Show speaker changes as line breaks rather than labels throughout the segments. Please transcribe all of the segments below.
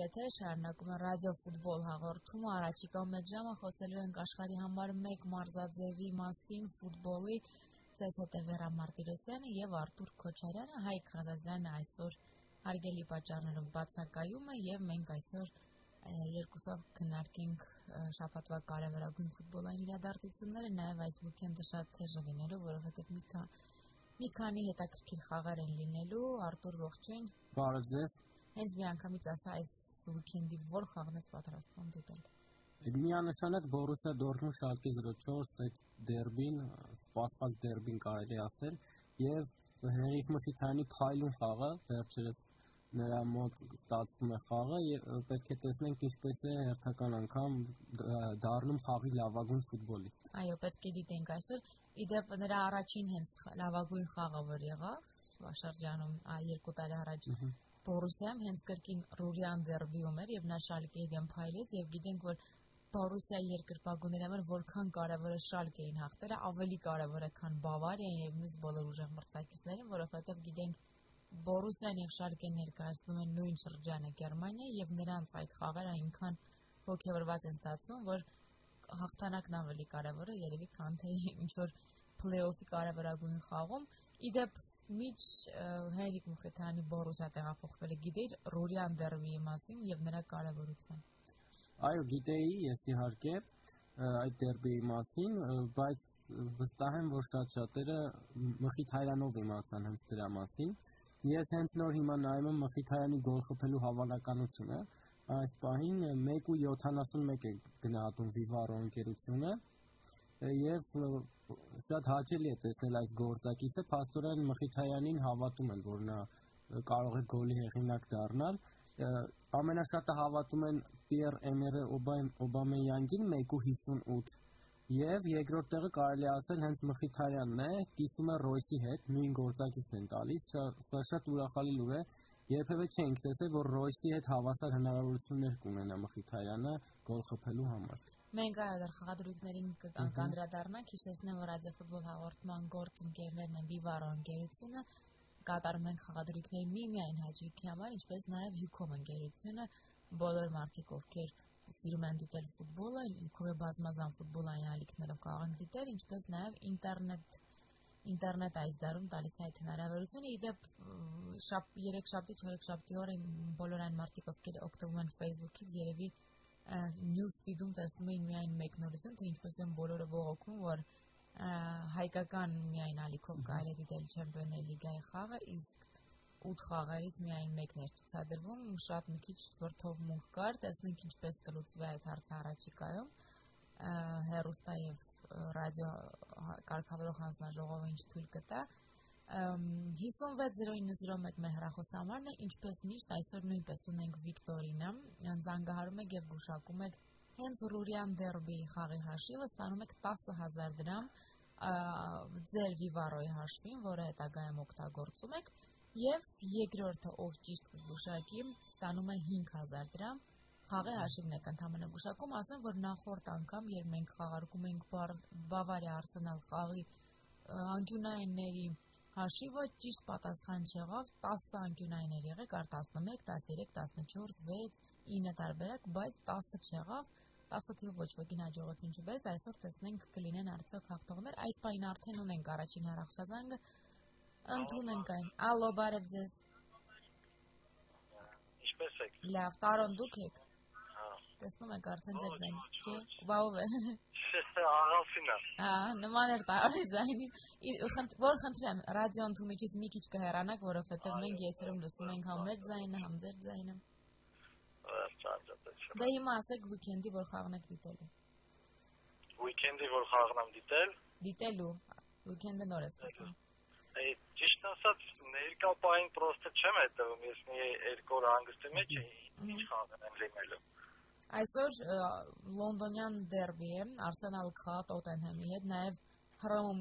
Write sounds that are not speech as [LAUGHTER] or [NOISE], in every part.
եթեր շարունակում է ռադիո ֆուտբոլ հաղորդումը առաջիկա մեկ ժամը խոսելու ենք աշխարհի համար 1 մարզաձևի մասին ֆուտբոլի ձեզ հետ է Վերա Մարտիրոսյանը եւ Արտուր Քոչարյանը Հայկ Ղազազյանը այսօր հարգելի պատճառներով բացակայում է եւ մենք այսօր երկուսով քննարկենք շաբաթվա կարևորագույն ֆուտբոլային իրադարձությունները նաեւ այս վիկենդը շատ թեժ լինելու որովհետեւ մի քանի մի քանի հետաքրքիր խաղեր են լինելու Արտուր ողջույն
Բարև ձեզ
Հենց մի անգամից ասա այս weekend-ի որ խաղն ես պատրաստվում դիտել։
Միանշանակ Բորուսիա Դորտմունդ Շալկե 04 այդ դերբին, սպասված դերբին կարելի ասել, եւ Հենրիխ Մխիթյանի փայլուն խաղը վերջերս նրա մոտ ստացվում է խաղը եւ պետք է տեսնենք ինչպես է հերթական անգամ դառնում խաղի լավագույն ֆուտբոլիստ։
Այո, պետք է դիտենք այսօր։ Իդեպ նրա առաջին հենց լավագույն խաղը որ եղավ շրջանում երկու տարի առաջ Բորուսիայում հենց կրկին Ռուրյան դերբիում էր եւ նա Շալկեի դեմ փայլեց եւ գիտենք որ Բորուսիայի երկրպագուների համար որքան կարևոր է Շալկեին հաղթելը, ավելի կարևոր է քան Բավարիային եւ մյուս բոլոր ուժեղ մրցակիցներին, որովհետեւ գիտենք Բորուսիան եւ Շալկեն ներկայացնում են նույն շրջանը Գերմանիա եւ նրանց այդ խաղերը այնքան հոգեվորված են ստացվում, որ հաղթանակն ավելի կարևոր է երևի քան թե ինչ որ փլեյոֆի կարևորագույն խաղում։ Իդեպ միջ Հենրիկ Մխիթյանի Բորուսիա տեղափոխվել է գիտեիր Ռուրյան դերբիի մասին եւ նրա կարեւորության։
Այո, գիտեի, ես իհարկե այդ դերբիի մասին, բայց վստահ եմ, որ շատ շատերը Մխիթայանով իմացան հենց դրա մասին։ Ես հենց նոր հիմա նայում եմ Մխիթայանի գոլ խփելու հավանականությունը։ Այս պահին 1.71 է գնահատում Vivaro ընկերությունը եւ շատ հաճելի է տեսնել այս գործակիցը, փաստորեն Մխիթայանին հավատում են, որ նա կարող է գոլի հեղինակ դառնալ։ Ամենաշատը հավատում են Պիեր Էմերը Օբամեյանգին 1.58 Եվ երկրորդ տեղը կարելի ասել հենց Մխիթարյանն է, կիսում է Ռոյսի հետ, նույն գործակիցն են տալիս, սա շատ ուրախալի լուր է։ Երբևէ չենք տեսել, որ Ռոյսի հետ հավասար հնարավորություններ կունենա Մխիթարյանը գոլ խփելու համար։
Մենք դեռ խաղադրույքներին կանդրադառնանք, հիշեցնեմ, որ ռադիոֆուտբոլ հաղորդման գործընկերներն են Vivar ընկերությունը, կատարում են խաղադրույքների միմիայն հաճույքի համար, ինչպես նաև Hucom ընկերությունը, բոլոր մարդիկ, ովքեր սիրում են դիտել ֆուտբոլը, է բազմազան ֆուտբոլային ալիքներով կարող են դիտել, ինչպես նաև ինտերնետ ինտերնետ այս դարում տալիս է այդ հնարավորությունը։ Իդեպ շապ 3 շաբթի, 4 շաբթի օրը բոլոր այն մարդիկ, ովքեր օգտվում են Facebook-ից, երևի news feed-ում տեսնում էին միայն մեկ նորություն, թե ինչպես են բոլորը ողոքում, որ հայկական միայն ալիքով կարելի դիտել Չեմպիոնների լիգայի խաղը, իսկ 8 խաղերից միայն մեկն էր ցուցադրվում, շատ մի քիչ վրթովմունք կար, տեսնենք ինչպես կլուծվի այդ հարցը առաջիկայում։ Հերոստա եւ ռադիո կարգավորող հանձնաժողովը ինչ թույլ կտա, 560901 մեր հեռախոսահամարն է, ինչպես միշտ այսօր նույնպես ունենք Վիկտորինա, զանգահարում եք եւ գուշակում եք հենց Ռուրյան դերբիի խաղի հաշիվը, ստանում եք 10000 դրամ ձեր Vivar-ի հաշվին, որը հետագայում օգտագործում եք, եւ երկրորդը ով ճիշտ գուշակի, ստանում է 5000 դրամ խաղի հաշիվն եք ընդհանրապես գուշակում, ասեմ, որ նախորդ անգամ, երբ մենք խաղարկում ենք Բավարիա Արսենալ խաղի անկյունայինների Հաշիվը ճիշտ պատասխան չեղավ 10 անկյունայիններ եղել, կար 11, 13, 14, 6, 9 տարբերակ, բայց 10-ը չեղավ, 10 թիվ ոչ ոքին հաջողություն չբերեց, այսօր տեսնենք կլինեն արդյոք հաղթողներ, այս պայն արդեն ունենք առաջին հեռախոսազանգը, ընդունենք այն, ալո, բարև ձեզ,
Ինչպես եք։
լավ, տարոն դուք եք, տեսնում եք արդեն ձեր ձայն, չէ, վաով է,
Աղասինա։
հա, նման էր տարի ձայնին, որ խնդրեմ, ռադիո ընդունիչից մի քիչ կհեռանաք, որովհետև մենք եթերում լսում ենք համ մեր ձայնը, համ ձեր ձայնը։ Դե հիմա ասեք վիկենդի որ խաղն եք դիտելու։
Վիկենդի որ խաղն եմ դիտել։
Դիտելու։ Վիկենդը նոր է սկսվում։
Այ ճիշտ ասած, ներկա պահին պրոստը չեմ հետևում, ես մի երկու օր հանգստի մեջ ինչ խաղ եմ լինելու։
Այսօր լոնդոնյան դերբի է, Արսենալ քա Տոտենհեմի հետ, նաև հրոմ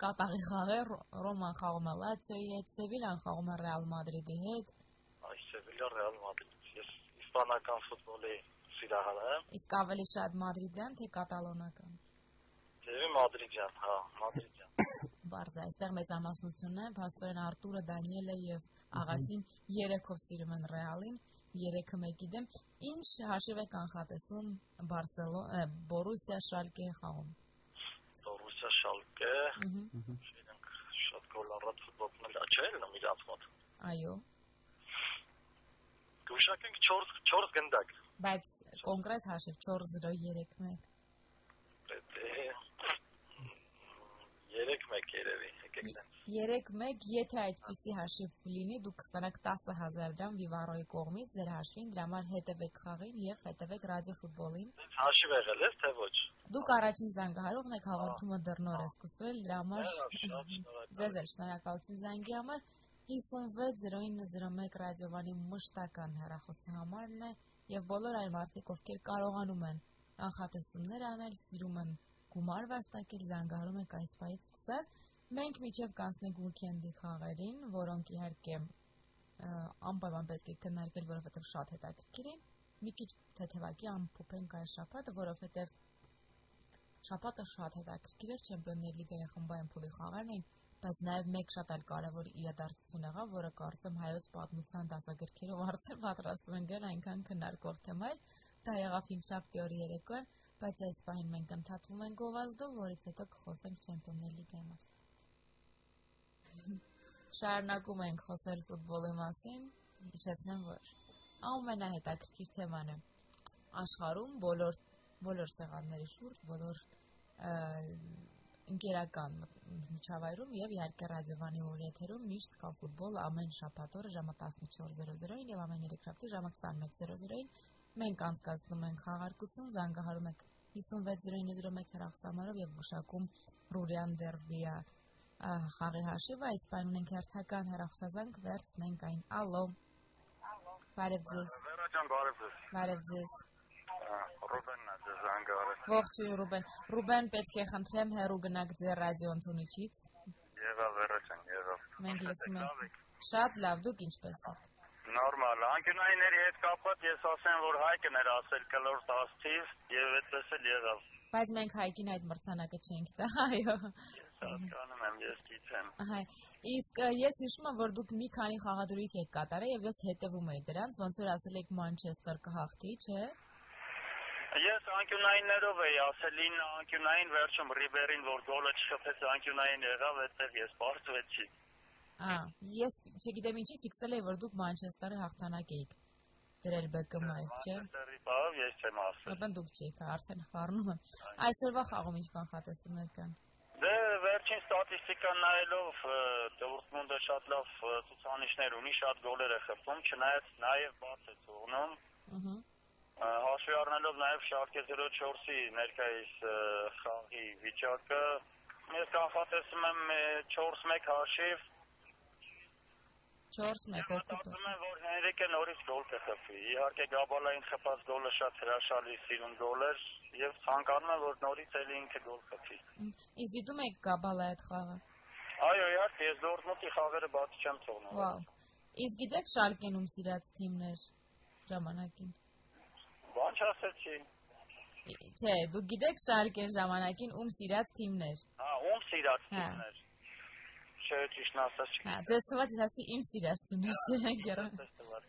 կատաղի խաղեր, Ռոման խաղում է Լացիոյի հետ, Սևիլան խաղում է Ռեալ Մադրիդի հետ։
Այ Սևիլա Ռեալ Մադրիդ։ Ես իսպանական ֆուտբոլի սիրահար եմ։
Իսկ ավելի շատ Մադրիդյան թե կատալոնական։
Դեպի Մադրիդյան, հա, Մադրիդյան։ [COUGHS]
Բարձ այստեղ մեծամասնությունն է, փաստորեն Արտուրը, Դանիելը եւ Աղասին երեքով սիրում են Ռեալին 3-ը 1-ի դեմ։ Ինչ հաշիվ է կանխատեսում Բարսելոնա, Բորուսիա Շալկեի խաղում։
Ռուսիա շալկե։ Իրենք շատ գոլ առած ֆուտբոլն է, չէ՞, լնում իրանց մոտ։
Այո։
Գուշակենք 4 4 գնդակ։
Բայց կոնկրետ հաշիվ 4-0-3-1։
Դե 3-1 երևի, եկեք տենց։
3-1, եթե այդպիսի հաշիվ լինի, դուք կստանաք 10000 դրամ Վիվարոյի կողմից ձեր հաշվին, դրա համար հետևեք խաղին եւ հետևեք ռադիոֆուտբոլին։
Հաշիվ եղել ես թե ոչ։
Դուք առաջին զանգահարողն եք հաղորդումը դեռնոր է սկսվել, դրա համար ձեզ էլ շնորհակալություն զանգի համար 560901 ռադիովանի մշտական հեռախոսի համարն է եւ բոլոր այն մարդիկ, ովքեր կարողանում են անխատեսումներ անել, սիրում են գումար վաստակել, զանգահարում եք այս պայից սկսած։ Մենք միջև կանցնենք weekend-ի խաղերին, որոնք իհարկե անպայման պետք է քննարկել, որովհետև շատ հետաքրքիր են։ Մի քիչ թեթևակի ամփոփենք այս շաբաթը, որովհետև շաբաթը շատ հետաքրքիր էր Չեմպիոններ լիգայի խմբային փուլի խաղերն էին, բայց նաև մեկ շատ այլ կարևոր իրադարձություն եղավ, որը կարծեմ հայոց պատմության դասագրքերով արդեն պատրաստվում են գալ այնքան քննարկող թեմա էր։ Դա եղավ հինգշաբթի օրի երեկոյան, բայց այս պահին մենք ընդհատվում ենք գովազդով, որից հետո կխոսենք Չեմպիոններ լիգայի մասին։ Շարունակում ենք խոսել ֆուտբոլի մասին, հիշեցնեմ, որ ամենահետաքրքիր թեման է աշխարհում բոլոր բոլոր սեղանների շուրջ, բոլոր ընկերական միջավայրում եւ իհարկե ռադիովանի օրիեթերում միշտ կա ֆուտբոլ ամեն շաբաթ օրը ժամը 14:00-ին եւ ամեն երեքշաբթի ժամը 21:00-ին մենք անցկացնում ենք խաղարկություն, զանգահարում եք 560901 հեռախոսամարով եւ մշակում Ռուրյան դերբիա խաղի հաշիվը, այս պայն ունենք հերթական հեռախոսազանգ, վերցնենք այն։ Ալո։ Բարև ձեզ։
Վերա ջան, բարև ձեզ։
Բարև ձեզ։
Ռուբենն է ձեզ զանգարը։
Ողջույն Ռուբեն։ Ռուբեն, պետք է խնդրեմ հեռու գնաք ձեր ռադիո ընդունիչից։
Եղավ վերա ջան, եղավ։
Մենք լսում ենք։ Շատ լավ, դուք ինչպես եք։
Նորմալ, անկյունայինների հետ կապված ես ասեմ, որ հայկն էր ասել կլոր 10-ից եւ այդպես էլ եղավ։
Բայց մենք հայկին այդ մրցանակը չենք տա, այո։
Հասկանում եմ, ես գիտեմ։
Այ, իսկ ես հիշում եմ, որ դուք մի քանի խաղադրույք եք կատարել եւ ես հետևում էի դրանց, ոնց որ ասել եք Մանչեսթեր կհաղթի, չէ՞։
Ես անկյունայիններով էի ասել 9 անկյունային վերջում Ռիբերին, որ գոլը չխփեց անկյունային եղավ, այդտեղ ես բարձվեցի։
Ա, ես չգիտեմ ինչի ֆիքսել էի, որ դուք Մանչեսթերը հաղթանակ էիք դրել ԲԿՄ-ից, չէ՞։
բավ ես չեմ ասել։
Ուրեմն դուք չեք, արդեն խառնում եմ։ Այսօրվա խաղում ինչ կանխատեսումներ կան։
Դե վերջին ստատիստիկան նայելով Դորտմունդը շատ լավ ցուցանիշներ ունի, շատ գոլեր է խփում, չնայած նաև բաց է թողնում։
Ահա։
Հաշվի առնելով նաև Շալկե 04-ի ներկայիս խաղի վիճակը, ես կանխատեսում եմ ը, 4-1 հաշիվ
4-1
Ես
օգուտ։
կարծում եմ, որ Հենրիկը նորից գոլ կխփի։ Իհարկե Գաբալային խփած գոլը շատ հրաշալի սիրուն գոլ էր եւ ցանկանում եմ, որ նորից էլի ինքը գոլ խփի։
Իսկ դիտում եք Կաբալա այդ խաղը։
Այո, իհարկե, ես Դորտմունդի խաղերը բաց չեմ թողնում։
Վաու։ Իսկ գիտեք Շալկենում սիրած թիմներ ժամանակին։
Բան չասեցի։
Չէ, դուք գիտեք Շալկեն ժամանակին ում սիրած թիմներ։
Հա, ում սիրած
Հա։
թիմներ։ Չէ, ճիշտ ասած
Հա,
չգիտեմ։
ձեզ թվաց ես ասի իմ սիրած թիմներ, չէ, գերո։
Այդպես թվաց։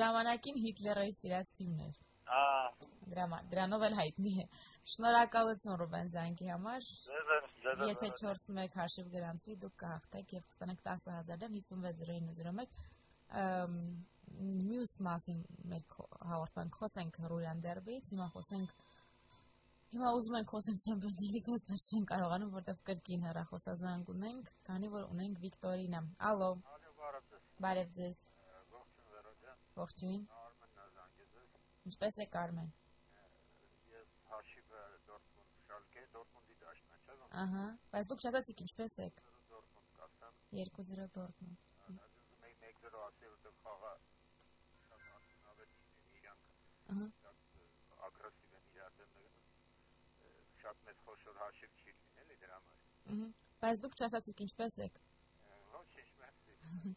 Ժամանակին Հիտլերի սիրած թիմներ։
Հա,
Դրա մա- դրանով էլ հայտնի է։ Շնորհակալություն Ռուբեն Զանգի համար։ Եթե 4-1 հաշիվ գրանցվի, դուք կհաղթեք եւ կստանաք 10000 դեմ 56001 ըմ մյուս մասին մեր հաղորդման խոսենք Ռուրյան դերբից, հիմա խոսենք Հիմա ուզում ենք Champions League-ից, բայց չենք կարողանում, որտեղ կրկին հեռախոսազանգ ունենք, քանի որ ունենք Վիկտորինա։ Ալո,
բարև ձեզ։ Ողջույն
Ինչպե՞ս եք Արմեն։
Ես հաշիվը Դորտմունդ շալկե, Դորտմունդի չէ՞,
Ահա, բայց դուք շատացիք ինչպե՞ս եք։
Դորտմունդ կասեմ։
2-0 Դորտմունդ։
Այդպես մեկ 1-0 ասի, որտեղ խաղը շատ արդյունավետ իրանք։
Ահա։
շատ ագրեսիվ են իրար դեմ նայում։ Շատ մեծ խոշոր հաշիվ չի լինել դրա համար։
Ահա։ Բայց դուք չասացիք ինչպե՞ս եք։
Ոչինչ մերսի։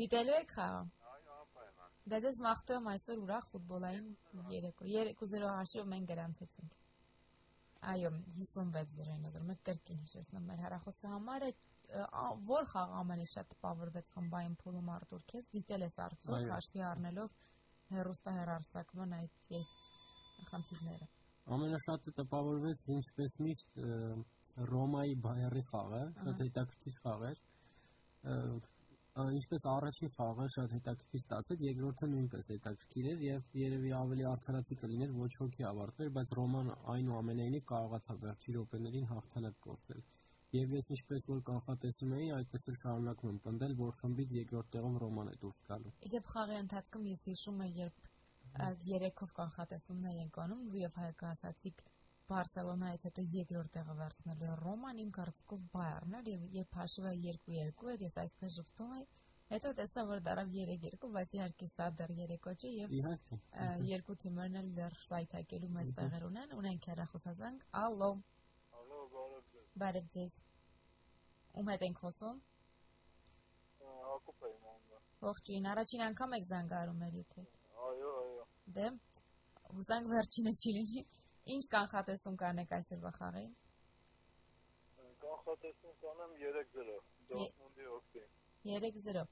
Դիտելու եք խաղը։
Այո, անպայման։
Դե դες մաղթում եմ այսօր ուրախ ֆուտբոլային երեկո։ 3-0 հաշիվ մենք գրանցեցինք։ Այո, 56-0-ը կրկին հիշեցնում մեր հեռախոսի համարը որ խաղ ամենից շատ տպավորվեց խմբային փուլում Արտուր քեզ դիտել ես արդյոք
Այո։
հաշվի առնելով հերոստահերարցակման այդ խնդիրները։
Ամենաշատը տպավորվեց ինչպես միշտ Ռոմայի Բայերի խաղը, շատ հետաքրքիր խաղ էր ինչպես առաջին խաղը շատ հետաքրքիր ստացվեց, երկրորդը նույնպես հետաքրքիր էր եւ երևի ավելի արդարացի կլիներ ոչ ոքի ավարտվեր, բայց Ռոման այնուամենայնիվ կարողացավ վերջի րոպեներին հաղթանակ կորցնել։ Եվ ես ինչպես որ կանխատեսում էի, այդպես էլ շարունակում եմ պնդել, որ խմբից երկրորդ տեղում Ռոման է դուրս գալու։
Իդեպ խաղի ընթացքում ես հիշում եմ, երբ երեքով կանխատեսումներ ենք անում եւ հայկահասացիկ Բարսելոնայից հետո երկրորդ տեղը վերցնելու Ռոման իմ կարծիքով Բայերն էր եւ երբ հաշիվը 2-2 էր, ես այսպես շփվում էի, հետո տեսա որ դարավ 3-2, բայց իհարկե սա դեռ երեկո չէ եւ երկու թիմերն էլ դեռ սայթակելու մեծ տեղեր ունեն, ունենք հեռախոսազանգ։ Ալո։
Ալո, բարև։
Բարև ձեզ։ Ում հետ ենք խոսում։
Հակոբ եմ անում։
Ողջույն, առաջին անգամ եք զանգարում եք եթե։
Այո, այո։
Դե, հուսանք վերջինը չի լինի։ Ինչ կանխատեսում կանեք այսօրվա խաղին։
Կանխատեսում կանեմ 3-0 Դորտմունդի օգտին։
3-0։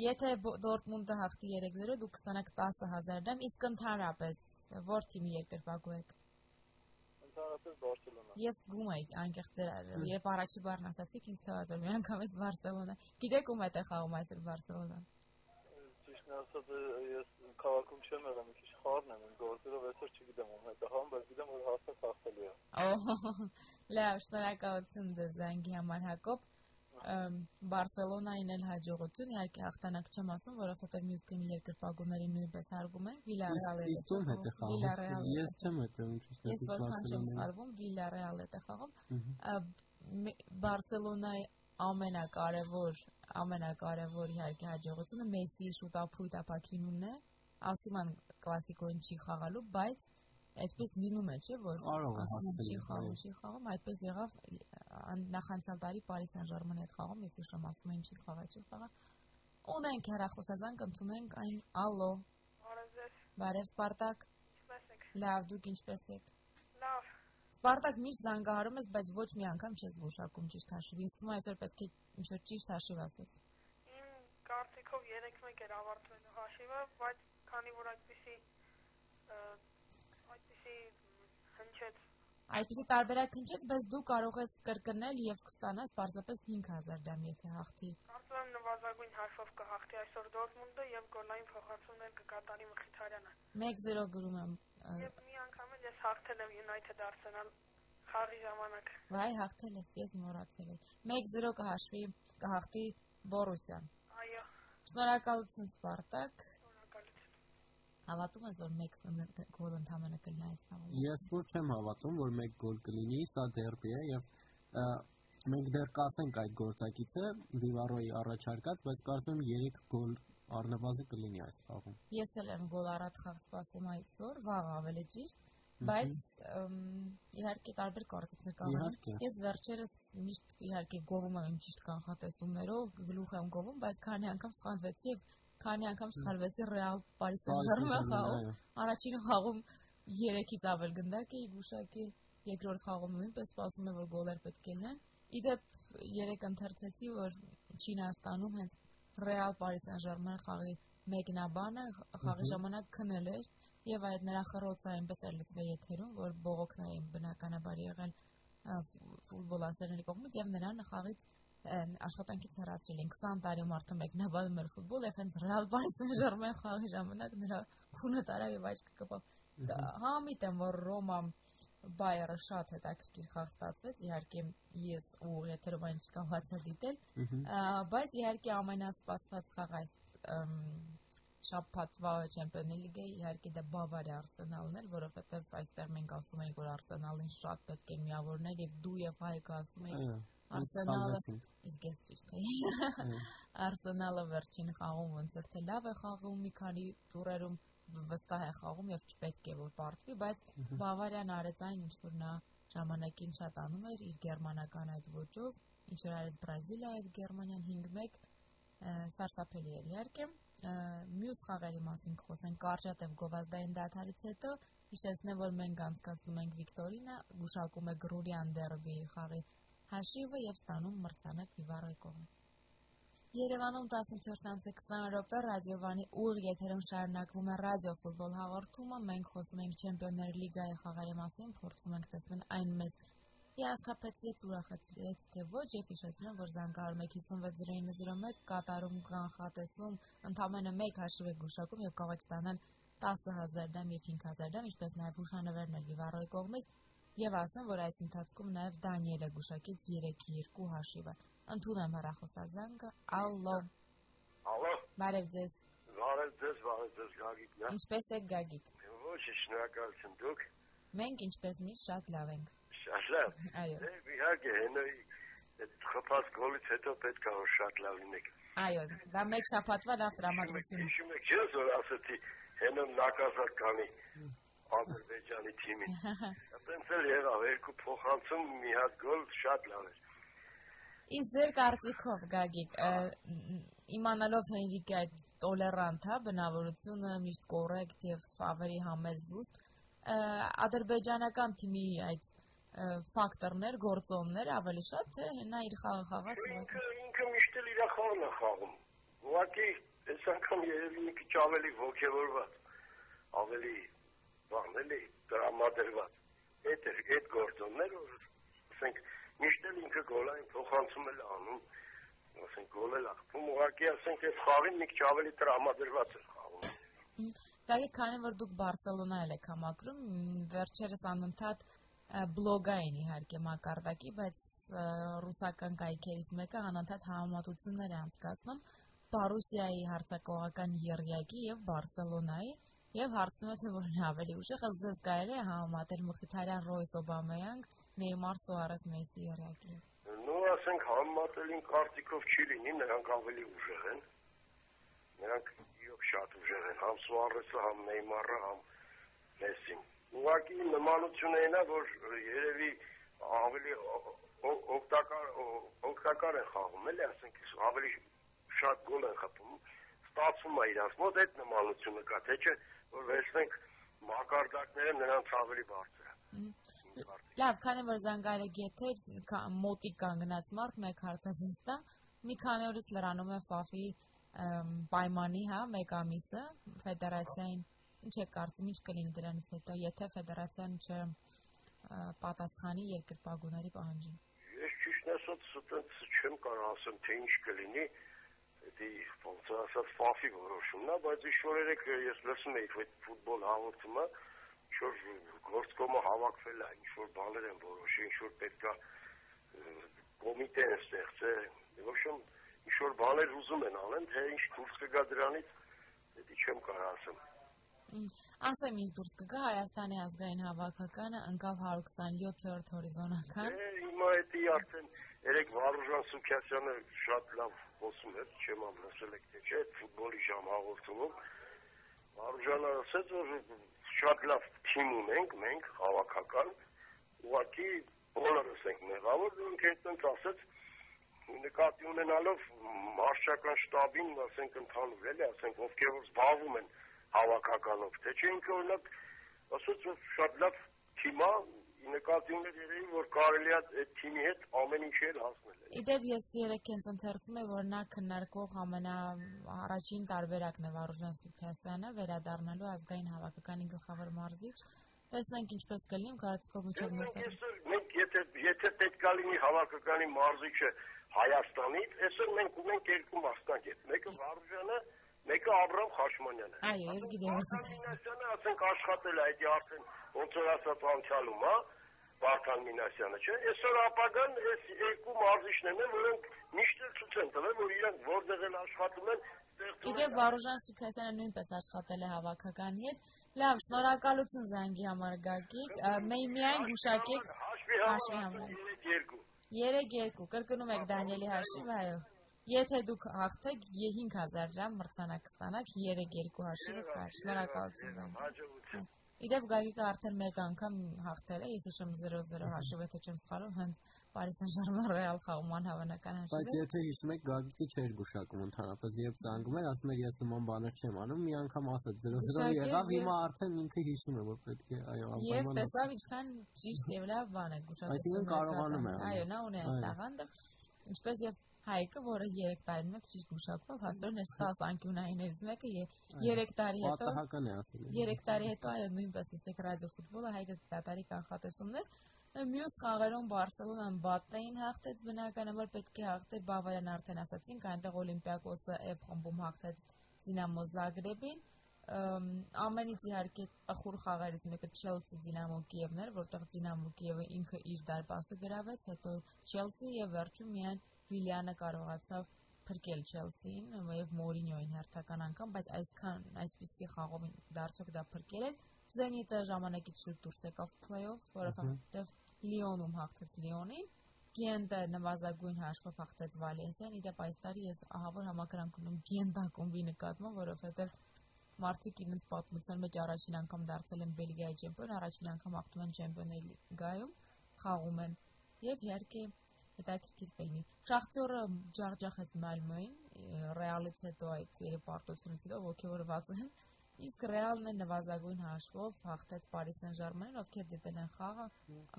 Եթե Դորտմունդը հաղթի 3-0, դուք կստանաք 10000 դրամ, իսկ ընդհանրապես ո՞ր թիմի երկրպագու եք։
Ընդհանրապես Բարսելոնա։
Ես զգում էի անկեղծ ձեր, երբ առաջի բառն ասացիք, ինձ թվաց որ միանգամից Բարսելոնա։ Գիտեք ում է տեղ խաղում այսօր Բարսելոնան։
Ճիշտն ասած ես քաղաքում չեմ եղել, մի քիչ խառն եմ, գործերով այսօր չգիտեմ ում հետ համ, բայց գիտեմ որ հաստատ հաղթելու է։
Օհ, լավ, շնորհակալություն ձեզ զանգի համար Հակոբ։ Բարսելոնային էլ հաջողություն, իհարկե հաղթանակ չեմ ասում, որովհետև մյուս թիմի երկրպագուներին նույնպես հարգում են, Վիլարեալը։
Իսկ ում հետ է խաղում։ Ես չեմ ճիշտ
ասած։ Ես որքան չեմ սարվում, Վիլարեալը է խաղում։ Բարսելոնայի ամենակարևոր ամենակարևոր իհարկե հաջողությունը Մեսսիի շուտապույտ ապակինումն է, ասում են կլասիկոին չի խաղալու, բայց այդպես լինում է, չէ՞, որ
ասում են
չի խաղում, չի խաղում, այդպես եղավ նախանցյալ տարի Պարիս Սեն-Ժերմանի հետ խաղում, ես հիշում ասում են չի խաղա, չի խաղա։ Ունենք հեռախոսազանգ, ընդունենք այն, ալո։
Բարև
Սպարտակ։
Ինչպե՞ս եք։
Լավ, դուք ինչպե՞ս եք։
Լավ։
Սպարտակ միշտ զանգահարում ես, բայց ոչ մի անգամ չես զգուշակում ճիշտ հաշիվ։ Ինձ թվում է այսօր պետք է ինչ որ ճիշտ հաշիվ ասես։
Իմ կարծիքով 3-1 էր ավարտվելու հաշիվը, բայց քանի որ այդպեսի այդպեսի հնչեց
Այդպեսի տարբերակ հնչեց, բայց դու կարող ես կրկնել եւ կստանաս պարզապես 5000 դրամ, եթե հաղթի։
Կարծում եմ նվազագույն հաշվով կհաղթի այսօր Դորտմունդը եւ գոլային փոխանցումներ կկատարի Մխիթարյանը։
1-0 գրում եմ։
Եվ մի անգամ էլ ես հաղթել եմ United Arsenal խաղի ժամանակ։
Վայ, հաղթել ես, ես մոռացել եմ։ 1-0 կհաշվի, կհաղթի Բորուսիան։
Այո։
Շնորհակալություն Սպարտակ։ Հավատում ես, որ 1 գոլ ընդամենը կլինի այս խաղում։
Ես որ չեմ հավատում, որ 1 գոլ կլինի, սա դերբի է եւ մենք դեռ կասենք այդ գործակիցը Վիվարոյի առաջարկած, բայց կարծում եմ 3 գոլ առնվազն կլինի այս խաղում։
Ես էլ եմ գոլ առատ խաղ սպասում այսօր, վաղ ավելի ճիշտ, բայց իհարկե տարբեր կարծիքներ կան։ Ես վերջերս միշտ իհարկե գովում եմ ճիշտ կանխատեսումներով, գլուխ եմ գովում, բայց քանի անգամ սխալվեցի եւ քանի անգամ սխալվեցի Real Paris Saint-Germain խաղում։ Առաջին խաղում 3-ից ավել գնդակ էի գուշակել, երկրորդ խաղում նույնպես սպասում եմ որ գոլեր պետք է լինեն։ Իդեպ 3 ընթերցեցի, որ Չինաստանում հենց Real Paris Saint-Germain խաղի մեկնաբանը խաղի ժամանակ քնել էր եւ այդ նրա խռոցը այնպես էր լսվել եթերում, որ բողոքներ էին բնականաբար եղել ֆուտբոլասերների կողմից եւ նրան խաղից աշխատանքից հեռացրել են 20 տարի մարդը մեկնաբանում էր ֆուտբոլ եւ հենց Real Paris Saint-Germain խաղի ժամանակ նրա քունը տարավ եւ աչքը կպավ։ Համիտ եմ որ Ռոմա Բայերը շատ հետաքրքիր խաղ ստացվեց, իհարկե ես ու եթերով այն չկարողացա դիտել, բայց իհարկե ամենասպասված խաղ այս շաբաթվա Չեմպիոնի լիգայի իհարկե դա Բավարիա Արսենալն էր, որովհետև այստեղ մենք ասում ենք, որ Արսենալին շատ պետք է միավորներ եւ դու եւ Հայկը ասում եք Արսենալը իսկ ես ճիշտ էի։ Արսենալը վերջին խաղում ոնց որ թե լավ է խաղում մի քանի տուրերում վստահ է խաղում եւ չպետք է որ պարտվի, բայց Բավարիան արեց այն, ինչ որ նա ժամանակին շատ անում էր իր գերմանական այդ ոճով, ինչ որ արեց Բրազիլիայի այդ Գերմանիան 5-1 սարսափելի էր իհարկե մյուս խաղերի մասին խոսենք կարճատև գովազդային դաթարից հետո հիշեցնեմ որ մենք անցկացնում ենք Վիկտորինա գուշակում է Գրուրյան դերբի խաղի հաշիվը եւ ստանում մրցանակ Վիվարոյի կողմից Երևանում 14:20 րոպե ռադիովանի ուղիղ եթերում շարունակվում է ռադիոֆուտբոլ հաղորդումը։ Մենք խոսում ենք Չեմպիոններ լիգայի խաղերի մասին, փորձում ենք տեսնել այն մեզ հիասթափեցրեց, ուրախացրեց, թե ոչ, եւ հիշեցնեմ, որ զանգահարում եք 560901 կատարում կանխատեսում ընդամենը 1 հաշիվ է գուշակում եւ կարող եք ստանալ 10000 դամ եւ 5000 դամ, ինչպես նաեւ հուշանվերներ Վիվարոյի կողմից։ Եվ ասեմ, որ այս ընթացքում նաև Դանիելը գուշակեց 3-2 հաշիվը։ Ընդունում հեռախոսազանգը։ Ալո։
Ալո։
Բարև ձեզ։
Բարև ձեզ, բարև ձեզ Գագիկն է։
Ինչպես եք Գագիկ։
Ոչ, շնորհակալություն դուք։
Մենք ինչպես միշտ շատ լավ ենք։
Շատ լավ։
Այո։
Դե իհարկե հենոյի այդ խփած գոլից հետո պետք է որ շատ լավ լինեք։
Այո, դա մեկ շաբաթվա լավ տրամադրություն
Հիշում եք, ես որ ասացի հենոն նակազատ կանի Ադրբեջանի թիմին։ Այդպես էլ եղավ, երկու փոխանցում մի հատ գոլ շատ լավ էր։
Իսկ ձեր կարծիքով Գագիկ, իմանալով Հենրիկի այդ տոլերանտ, հա, բնավորությունը միշտ կոռեկտ եւ ավելի համեզուստ, ադրբեջանական թիմի այդ ֆակտորներ, գործոններ ավելի շատ թե նա իր խաղը խաղաց
ինքը ինքը միշտ իր խաղն է խաղում։ Ուղղակի այս անգամ երևի մի քիչ ավելի ողջավորված, ավելի բան էլի դրամադրված։ Այդ է այդ գործոնները, ասենք միշտ էլ ինքը գոլային փոխանցում էլ անում, ասենք գոլել ախփում, ուղղակի ասենք այս խաղին մի քիչ ավելի տրամադրված է խաղում։
Դայ քանի որ դուք Բարսելոնայել եք համակրում, վերջերս անընդհատ բլոգային իհարկե մակարդակի, բայց ռուսական կայքերից մեկը անընդհատ համեմատություններ է անցկացնում Բարուսիայի հարցակողական երյակի եւ Բարսելոնայի եւ հարցնում է թե որն է ավելի ուժեղ, ըստ ձեզ կարելի է համեմատել Մխիթարյան Ռոյս Օբամեյանգ Նեյմար Սուարես Մեսի երյակի։
Ну, ասենք համեմատելին կարծիքով չի լինի, նրանք ավելի ուժեղ են։ Նրանք իհոք շատ ուժեղ են, համ Սուարեսը, համ Նեյմարը, համ Մեսին ուղղակի նմանությունը այնա, որ երևի ավելի օգտակար օգտակար են խաղում, էլի ասենք, ավելի շատ գոլ են խփում, ստացվում է իրանց մոտ այդ նմանությունը կա, թե չէ, որ վերցնենք մակարդակները նրանց ավելի բարձր
Լավ, քանի որ զանգարը գեթե մոտիկ կանգնած մարդ մեկ հարցազից տա, մի քանի օրից լրանում է FAF-ի պայմանի, հա, մեկ ամիսը ֆեդերացիային Ինչ է կարծում, ինչ կլինի դրանից հետո, եթե ֆեդերացիան չէ պատասխանի երկրպագուների պահանջին։
Ես ճիշտ ասած, այդպես չեմ կարող ասեմ, թե ինչ կլինի, դի ոնց ասած ֆաֆի որոշումն է, բայց ինչ որ երեք ես լսում եի այդ ֆուտբոլ հաղորդումը, ինչ որ գործկոմը հավաքվել է, ինչ որ բաներ են որոշի, ինչ որ պետքա կոմիտե են ստեղծել, որոշում ինչ որ բաներ ուզում են անեն, թե ինչ դուրս կգա դրանից, դա չեմ կարող ասեմ։
Ասեմ ինչ դուրս կգա Հայաստանի ազգային հավաքականը ընկավ 127-րդ հորիզոնական։
Հիմա էդի արդեն երեք Վարուժան Սուքյասյանը շատ լավ խոսում էր, չեմ ամ լսել եք թե չէ, ֆուտբոլի ժամ հաղորդումում։ Վարուժանը ասաց, որ շատ լավ թիմ ունենք մենք հավաքական, ուղղակի բոլորս ենք մեղավոր, ինքը այդպես ասաց նկատի ունենալով մարշչական շտաբին, ասենք ընդհանուր էլի, ասենք ովքեր որ զբաղվում են հավաքականով, թե չէ ինքը օրինակ ասած որ շատ լավ թիմա նկատի ուներ երևի որ կարելի է այդ թիմի հետ ամեն ինչ էլ հասնել։
Իդեպ ես երեք հենց ընթերցում եմ որ նա քննարկող ամենա առաջին տարբերակն է Վարուժան Սուքյասյանը վերադառնալու ազգային հավաքականի գլխավոր մարզիչ։ Տեսնենք ինչպես կլինի, կարծիքով միջով
նորտեղ։ Մենք եթե եթե պետք է լինի հավաքականի մարզիչը Հայաստանից, այսօր մենք ունենք երկու մասնակից։ Մեկը Վարուժանը մեկը Աբրամ Խաշմանյանն է։
Այո, ես գիտեմ։
Մինասյանը ասենք աշխատել է այդ արդեն ոնց որ ասած անցյալում, հա, Վարդան Մինասյանը, չէ՞։ Այսօր ապագան այս երկու մարզիչներն են, որոնք միշտ ցույց են տվել, որ իրենք որտեղ են աշխատում են,
Իդեպ Վարուժան Սուքասյանը նույնպես աշխատել է հավաքականի հետ։ Լավ, շնորհակալություն զանգի համար Գագիկ։ Մենք միայն գուշակեք
հաշվի համար
3-2 կրկնում եք Դանիելի հաշիվը, այո։ Եթե դուք հաղթեք 5000 դրամ մրցանակ կստանաք 3-2 հաշիվը կար։ Շնորհակալություն։ Իդեպ Գագիկը արդեն մեկ անգամ հաղթել է, ես հիշում 0-0 հաշիվը թե չեմ սխալվում, հենց Paris Saint-Germain Real խաղման հավանական հաշիվը։
Բայց եթե հիշում եք, Գագիկը չէր գուշակում ընդհանրապես, երբ զանգում էր, ասում էր ես նման բաներ չեմ անում, մի անգամ ասաց 0-0 եղավ, հիմա արդեն ինքը հիշում է, որ պետք է այո,
անպայման։ Եվ տեսավ ինչքան ճիշտ եւ լավ բան է գուշակում։
Այսինքն կարողանում է։
Այո, նա ունի այդ տաղանդը, ինչպես եւ Հայկը, որը 3 տարին մեկ ճիշտ գուշակվավ, հաստորեն այս 10 անկյունայիններից մեկը 3 տարի հետո
պատահական է ասել։
3 տարի հետո այո նույնպես լսեք ռադիո ֆուտբոլը հայկը դատարի կանխատեսումներ Մյուս խաղերում Բարսելոնան Բատեին հաղթեց, բնականաբար պետք է հաղթեր Բավարիան արդեն ասացինք, այնտեղ Օլիմպիակոսը F խմբում հաղթեց Դինամո Զագրեբին, ամենից իհարկե տխուր խաղերից մեկը Չելսի Դինամո Կիևն էր, որտեղ Դինամո Կիևը ինքը իր դարպասը գրավեց, հետո Չելսի եւ վերջում միայն Վիլյանը կարողացավ փրկել Չելսին եւ Մորինյոին հերթական անգամ, բայց այսքան այսպիսի խաղով դարձוק դա փրկել էր Զենիտը ժամանակից շուտ դուրս եկավ play-off, որովհետեւ Լիոնում հաղթեց Լիոնին, Գենտը նվազագույն հաշվով հաղթեց Վալենսիան, իդեպ այս տարի ես ահավոր համակրանք ունեմ Գենտա կոմբի նկատմամբ, որովհետև մարդիկ իրենց պատմության մեջ առաջին անգամ դարձել են Բելգիայի չեմպիոն, առաջին անգամ հաղթում են Չեմպիոնների լիգայում, խաղում են եւ իհարկե հետաքրքիր կլինի։ Շախտյորը ջախջախեց Մալմոին, Ռեալից հետո այդ երեպարտությունից հետո ողջորված են Իսկ Ռեալն է նվազագույն հաշվով հաղթեց Paris Saint-Germain-ին, ովքեր դիտել են խաղը։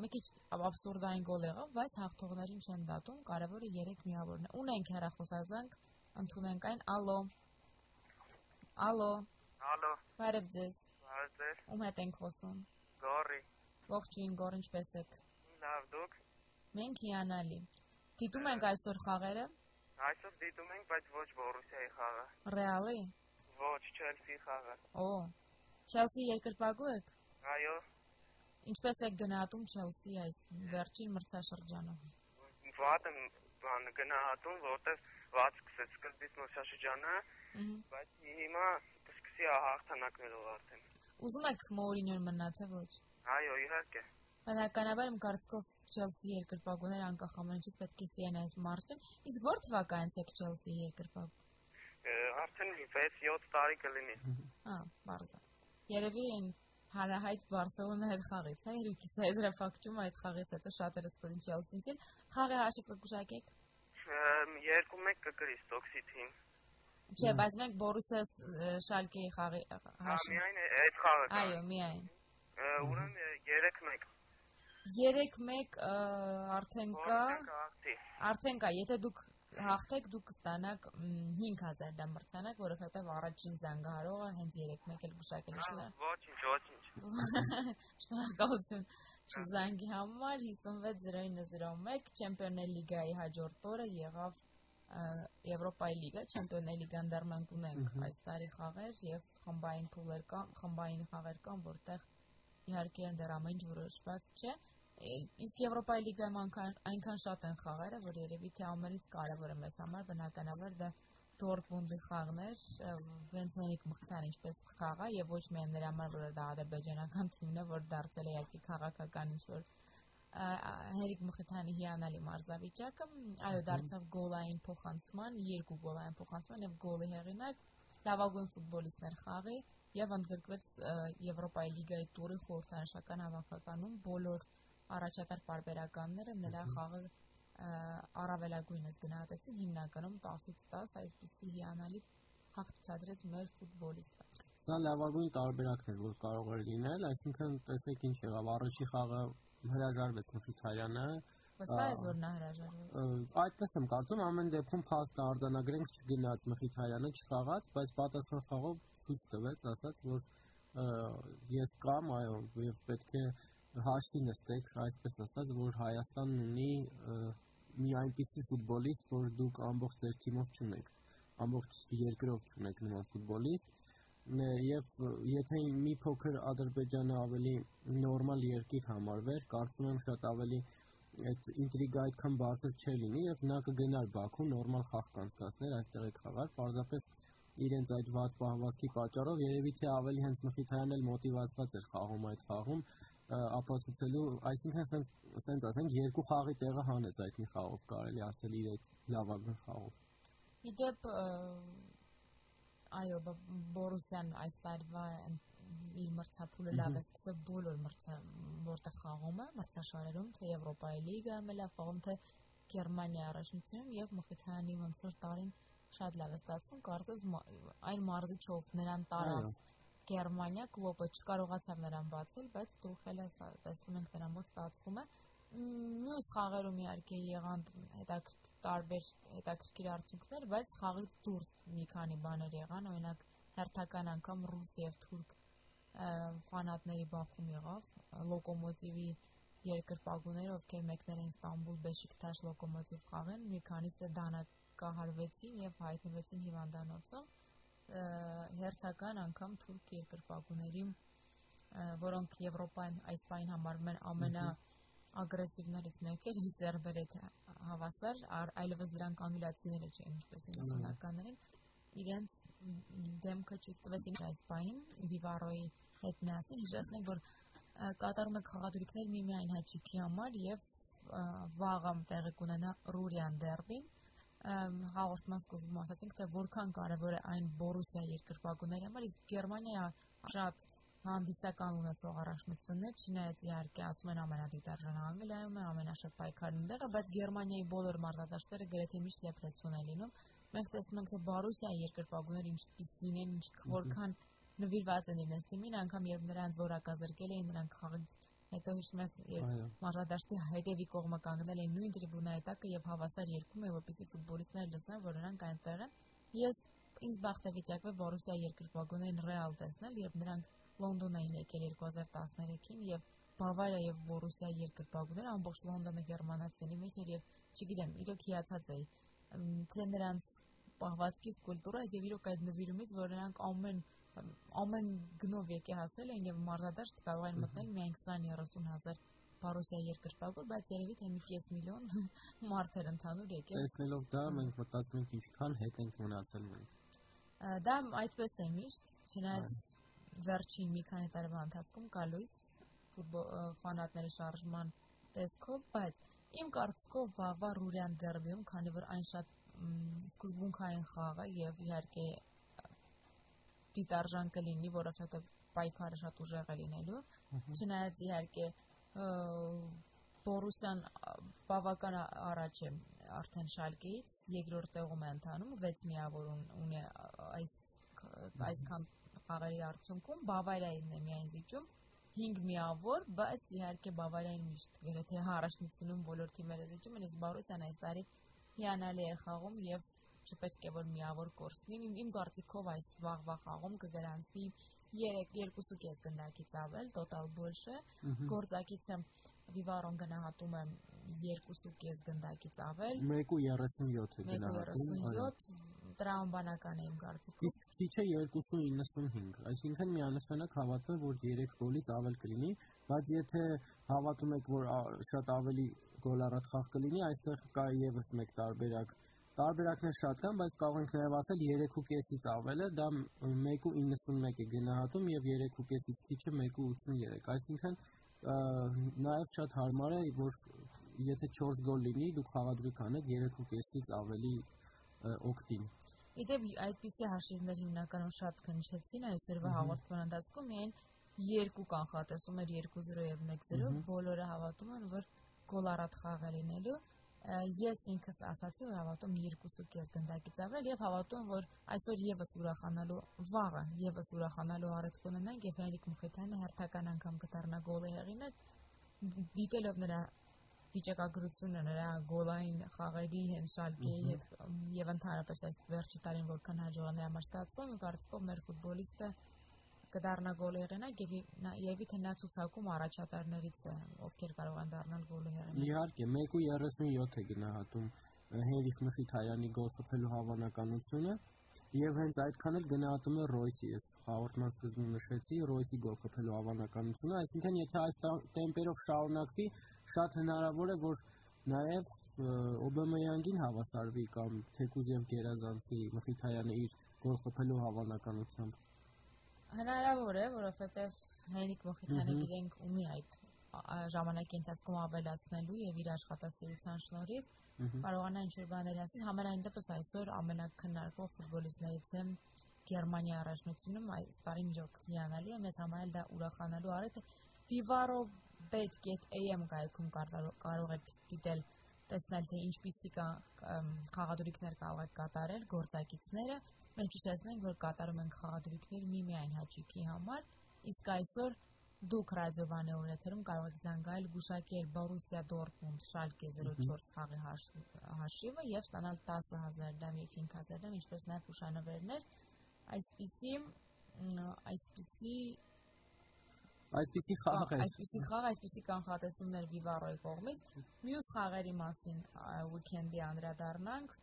Մի քիչ абսուրդային գոլ եղավ, բայց հաղթողներին չեն դատում, կարևորը 3 միավորն է։ Ունենք հեռախոսազանգ, ընդունենք այն։ Ալո։ Ալո։
Ալո։
Բարև ձեզ։
Բարև ձեզ։
Ում հետ ենք խոսում։
Գորի։
Ողջույն, Գոր, ինչպե՞ս եք։
Լավ, դուք։
Մենք հիանալի։ Դիտում ենք այսօր խաղերը։
Այսօր դիտում ենք, բայց ոչ Բորուսիայի խաղը։
Ռեալի։
Ոչ, Չելսի խաղը։
Օ։ Չելսի երկրպագու եք։
Այո։
Ինչպես եք գնահատում Չելսի այս վերջին մրցաշրջանը։
Վատ եմ բան գնահատում, որտեղ վատ սկսեց սկզբից մրցաշրջանը, բայց հիմա սկսի հաղթանակներով արդեն։
Ուզում եք Մորինյոն մնա թե ոչ։
Այո, իհարկե։
Բնականաբար իմ կարծիքով Չելսի երկրպագուները անկախ ամենից պետք է սիրեն այս մարզին։ Իսկ ո՞ր թվականից եք Չելսի երկրպագու
արդեն 6-7 տարի կլինի։
Հա, բարձր։ Երևի են հարահայտ Բարսելոնա հետ խաղից, հա, երբ կիսա եզրափակում այդ խաղից հետո շատերը ստին Չելսին, խաղը հաշիվ կգուշակեք։
2-1 կգրի Ստոքսիթին։
Չէ, բայց մենք Բորուսիա Շալկեի խաղի
հաշիվ։ Հա, միայն այդ խաղը։
Այո, միայն։
Ուրեմն
3-1 3-1 արդեն կա։ Արդեն կա, եթե դուք հաղթեք դուք կստանաք 5000 դամ մրցանակ, որովհետև առաջին զանգահարողը հենց 3-1 էլ գուշակել է։
Ոչինչ, ոչինչ։ [LAUGHS]
Շնորհակալություն շզանգի համար 56-0-9-01 Չեմպիոններ լիգայի հաջորդ օրը եղավ Եվրոպայի լիգա, Չեմպիոններ լիգան դեռ մենք ունենք այս տարի խաղեր եւ խմբային փուլեր կան, խմբային խաղեր կան, որտեղ իհարկե դեռ ամեն ինչ որոշված չէ իսկ Եվրոպայի լիգայում այնքան շատ են խաղերը, որ երևի թե ամենից կարևորը մեզ համար բնականաբար դա Դորտմունդի խաղն էր, Վենցենիկ Մխտան ինչպես խաղա եւ ոչ միայն նրա համար, որ դա ադրբեջանական թիմն է, որ դարձել է յակի քաղաքական ինչ-որ Հերիկ Մխտանի հիանալի մարզավիճակը, այո, դարձավ գոլային փոխանցման, երկու գոլային փոխանցման եւ գոլի հեղինակ լավագույն ֆուտբոլիստներ խաղի եւ ընդգրկվեց Եվրոպայի լիգայի տուրի խորհրդանշական հավաքականում բոլոր առաջատար պարբերականները նրա խաղը առավելագույնս գնահատեցին հիմնականում 10-ից 10 այսպիսի հիանալի հաղթ ցածրեց մեր ֆուտբոլիստը։
Սա լավագույն տարբերակն էր, որ կարող էր լինել, այսինքն տեսեք ինչ եղավ, առաջի խաղը հրաժարվեց Մխիթարյանը,
Վստահ ես որ նա հրաժարվեց։
Այդպես եմ կարծում, ամեն դեպքում փաստ արձանագրենք չգնաց Մխիթարյանը չխաղաց, բայց պատասխան խաղով ցույց տվեց, ասաց, որ ես կամ այո, եւ պետք է հաշվի նստեք, այսպես ասած, որ Հայաստանն ունի մի այնպիսի ֆուտբոլիստ, որ դուք ամբողջ ձեր թիմով չունեք, ամբողջ երկրով չունեք նման ֆուտբոլիստ, եւ եթե մի փոքր Ադրբեջանը ավելի նորմալ երկիր համարվեր, կարծում եմ շատ ավելի այդ ինտրիգա այդքան բարձր չէ լինի եւ նա կգնար Բաքու նորմալ խաղ կանցկացներ այստեղ է խաղար, պարզապես իրենց այդ վատ պահվածքի պատճառով երևի թե ավելի հենց Մխիթարյանն էլ մոտիվացված էր խաղում այդ խաղում ապացուցելու, այսինքն սենց սենց ասենք երկու խաղի տեղը հանեց այդ մի խաղով կարելի ասել իր այդ լավագույն խաղով։
Իդեպ այո, Բորուսյան այս տարվա իր մրցափուլը լավ է սկսել բոլոր մրցա որտեղ խաղում է մրցաշարերում, թե Եվրոպայի լիգայում է լավ խաղում, թե Գերմանիայի առաջնությունում եւ Մխիթարյանի ոնց որ տարին շատ լավ է ստացվում, կարծես այն մարզիչով նրան տարած Գերմանիա կլոպը չկարողացավ նրան բացել, բայց Տուխելը տեսնում ենք նրա մոտ ստացվում է։ Մյուս խաղերում իհարկե եղան հետաքրքիր տարբեր հետաքրքիր արդյունքներ, բայց խաղից դուրս մի քանի բաներ եղան, օրինակ հերթական անգամ ռուս եւ թուրք ֆանատների բախում եղավ լոկոմոտիվի երկրպագուները, ովքեր մեկնել են Ստամբուլ Բեշիկտաշ լոկոմոտիվ խաղեն, մի քանիսը դանակահարվեցին եւ հայտնվեցին հիվանդանոցում հերթական անգամ թուրք երկրպագուների որոնք Եվրոպայում այս պայն համարվում են ամենա ագրեսիվներից մեկը, սերբեր այդ հավասար, այլևս դրանք անգլիացիները չէին, ինչպես ինքնականներին, իրենց դեմքը ցույց տվեցին այս պայն Վիվարոյի հետ միասին, հիշեցնենք, որ կատարում է խաղադրույքներ միմիայն Հաչիկի համար եւ վաղը տեղի կունենա Ռուրիան դերբին հաղորդման սկզբում ասացինք, թե որքան կարևոր է այն Բորուսիա երկրպագուների համար, իսկ Գերմանիա շատ հանդիսական ունեցող առաջնությունն է, չնայած իհարկե ասում են ամենադիտարժան Անգլիայում է, ամենաշատ պայքարն տեղը, բայց Գերմանիայի բոլոր մարտադաշտերը գրեթե միշտ լեփրեցուն են լինում։ Մենք տեսնում ենք, թե Բորուսիայի երկրպագուները ինչպիսին են, ինչ որքան նվիրված են իրենց թիմին, անգամ երբ նրանց որակազրկել էին, նրանք խաղից հետո հիշում ես մարզադաշտի հետևի կողմը կանգնել էին նույն տրիբունայի տակը եւ հավասար երգում էին որպեսզի ֆուտբոլիստները լսեն որ նրանք այնտեղ են ես ինձ բախտ է վիճակվել Բորուսիա երկրպագուներին ռեալ տեսնել երբ նրանք Լոնդոն էին եկել 2013-ին եւ Բավարիա եւ Բորուսիա երկրպագուները ամբողջ Լոնդոնը գերմանացիների մեջ էր եւ չգիտեմ իրոք հիացած էի թե նրանց պահվածքից կուլտուրայից եւ իրոք այդ նվիրումից որ նրանք ամեն ամեն գնով եկե հասել են եւ մարզադաշտ կարող են մտնել միայն 20-30 հազար Բարոսիա երկրպագուր, բայց երևի թե մի կես միլիոն [LAUGHS] մարդեր ընդհանուր եկել։
Տեսնելով դա մենք մտածում ենք ինչքան հետ ենք մնացել մենք։
Դա այդպես է միշտ, չնայած վերջին մի քանի տարվա ընթացքում կա լույս ֆուտբոլ ֆանատների շարժման տեսքով, բայց իմ կարծիքով վաղվա Ռուրյան դերբիում, քանի որ այն շատ սկզբունքային խաղ է եւ իհարկե դիտարժան կլինի, որովհետեւ պայքարը շատ ուժեղ է լինելու։ Չնայած իհարկե Բորուսյան բավական առաջ է արդեն Շալկեից, երկրորդ տեղում է ընթանում, 6 միավոր ունի այս այսքան խաղերի արդյունքում Բավարիային է միայն զիջում 5 միավոր, բայց իհարկե Բավարիային միշտ գրեթե առաջնությունում բոլոր թիմերը զիջում են, իսկ Բորուսյան այս տարի հիանալի է խաղում եւ չպետք է որ միավոր կորսնի։ Իմ, իմ կարծիքով այս վաղվա խաղում կգրանցվի 3-2.5 գնդակից ավել, տոտալ больше։ Գործակիցը Վիվարոն գնահատում է 2.5 գնդակից ավել։
1.37 է գնահատում։
1.37 տրամբանական է իմ կարծիքով։
Իսկ քիչը 2.95, այսինքն միանշանակ հավատում եմ, որ 3 գոլից ավել կլինի, բայց եթե հավատում եք, որ շատ ավելի գոլ առատ խաղ կլինի, այստեղ կա եւս մեկ տարբերակ Տարբերակներ շատ կան, բայց կարող ենք նաև ասել 3.5-ից ավելը, դա 1.91 է գնահատում եւ 3.5-ից քիչը 1.83։ Այսինքն նաև շատ հարմար է, որ եթե 4 գոլ լինի, դուք խաղադրույք անեք 3.5-ից ավելի օկտին։
Իդեպ այդպիսի հաշիվներ հիմնականում շատ քննչեցին այսօրվա հաղորդման ընթացքում միայն երկու կանխատեսում էր 2-0 եւ 1-0, բոլորը հավատում են, որ գոլ առատ խաղ է լինելու ես ինքս ասացի, որ հավատում 2.5 գնդակից ավել եւ հավատում որ այսօր եւս ուրախանալու վաղը եւս ուրախանալու առիթ կունենանք եւ Հենրիկ Մխիթյանը հերթական անգամ կդառնա գոլի հեղինակ դիտելով նրա վիճակագրությունը նրա գոլային խաղերի հենշալկի հետ եւ ընդհանրապես այս վերջի տարին որքան հաջողանալի համար ստացվում, կարծում մեր ֆուտբոլիստը կդառնա գոլի հեղինակ եւ երևի թե նա ցուցակում առաջատարներից է, ովքեր կարող են դառնալ գոլի հեղինակ։
Իհարկե, 1.37 է գնահատում Հենրիխ Մխիթարյանի գոլ խփելու հավանականությունը եւ հենց այդքան էլ գնահատում է Ռոյսի, ես հաղորդման սկզբում նշեցի Ռոյսի գոլ խփելու հավանականությունը, այսինքն եթե այս տեմպերով շարունակվի, շատ հնարավոր է, որ նաև Օբամեյանգին հավասարվի կամ թեկուզ եւ Գերազանցի Մխիթարյանը իր գոլ խփելու հավանականությամբ
հնարավոր է, որովհետև Հենրիկ Մոխիթյանը իրենք ունի այդ ժամանակի ընթացքում ավելացնելու եւ իր աշխատասիրության շնորհիվ կարողանա ինչ-որ բաներ ասել։ Համենայն դեպս այսօր ամենակնարկող ֆուտբոլիստներից եմ Գերմանիա առաջնությունում այս տարին իրոք հիանալի է, մեզ համար դա ուրախանալու առիթ է։ Vivaro.bet.am գայքում կարող եք դիտել տեսնել թե ինչպիսի խաղադրույքներ կարող եք կատարել գործակիցները Մենք հիշեցնենք, որ կատարում ենք խաղադրույքներ միմիայն հաճույքի համար, իսկ այսօր Դուք ռադիոբանի ունեթերում կարող եք զանգահել գուշակել Բորուսիա Դորտմունդ Շալկե 04 խաղի հաշիվը եւ ստանալ 10000 դրամ եւ 5000 դրամ, ինչպես նաեւ հուշանվերներ։ Այսպիսի այսպիսի
Այսպիսի խաղ է։
Այսպիսի խաղ, այսպիսի կանխատեսումներ Վիվարոյի կողմից։ Մյուս խաղերի մասին weekend-ի անդրադառնանք։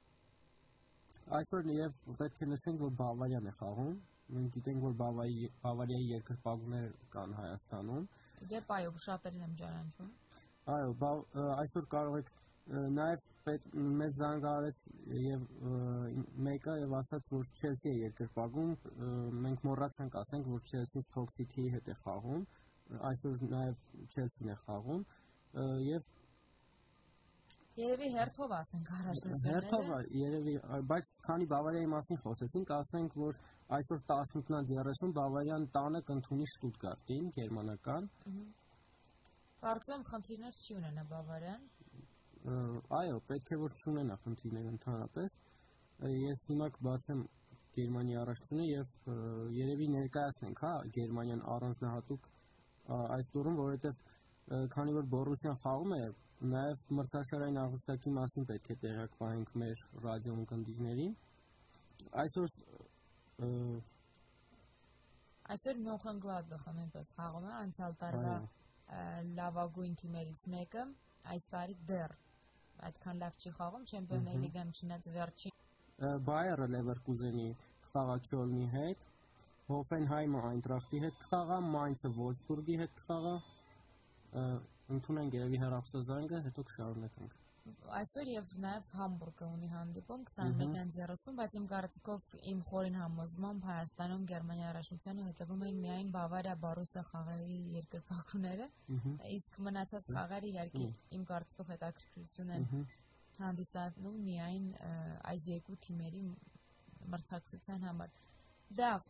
Այսօր եւ պետք է նշենք, որ Բավարիան է խաղում։ Մենք գիտենք, որ Բավարիայի երկրպագուներ կան Հայաստանում։
Եվ այո, շատերին եմ ճանաչում։
Այո, այսօր կարող եք նաև մեզ զանգահարեց եւ մեկը եւ ասաց որ Չելսի է երկրպագում մենք մոռացանք ասենք որ Չելսին Stoke City-ի հետ է խաղում այսօր նաև Չելսին է խաղում եւ
Երևի հերթով ասենք առաջնությունները։
Հերթով երևի, բայց քանի Բավարիայի մասին խոսեցինք, ասենք, որ այսօր 18:30 Բավարիան տանը կընդունի Շտուտգարտին, գերմանական։
Կարծում խնդիրներ չի ունենա Բավարիան։
Այո, պետք է որ չունենա խնդիրներ ընդհանրապես։ Ես հիմա կբացեմ Գերմանիայի առաջնությունը եւ երևի ներկայացնենք, հա, Գերմանիան առանձնահատուկ այս տուրում, որովհետեւ քանի որ Բորուսիան խաղում է, Նաև մրցաշարային աղյուսակի մասին պետք է տեղյակ պահենք մեր ռադիո ունկնդիրներին։ Այսօր
այսօր Մյունխեն-Գլադբախը նույնպես խաղում է անցյալ տարվա լավագույն թիմերից մեկը, այս տարի դեռ այդքան լավ չի խաղում, Չեմպիոնների լիգան չնայած վերջին
Բայերը Լևերկուզենի խաղա Քյոլնի հետ, Հոֆենհայմը Այնտրախտի հետ խաղա, Մայնցը Վոլսբուրգի հետ խաղա, ընդունենք երևի հեռախոսազանգը, հետո կշարունակենք։
Այսօր եւ նաեւ Համբուրգը ունի հանդիպում 21:30, բայց իմ կարծիքով իմ խորին համոզմամբ Հայաստանում Գերմանիայի առաջնությանը հետևում էին միայն Բավարիա Բարուսիա խաղերի երկրպագուները, իսկ մնացած խաղերը իհարկե իմ կարծիքով հետաքրքրություն են հանդիսանում միայն այս երկու թիմերի մրցակցության համար։ Լավ,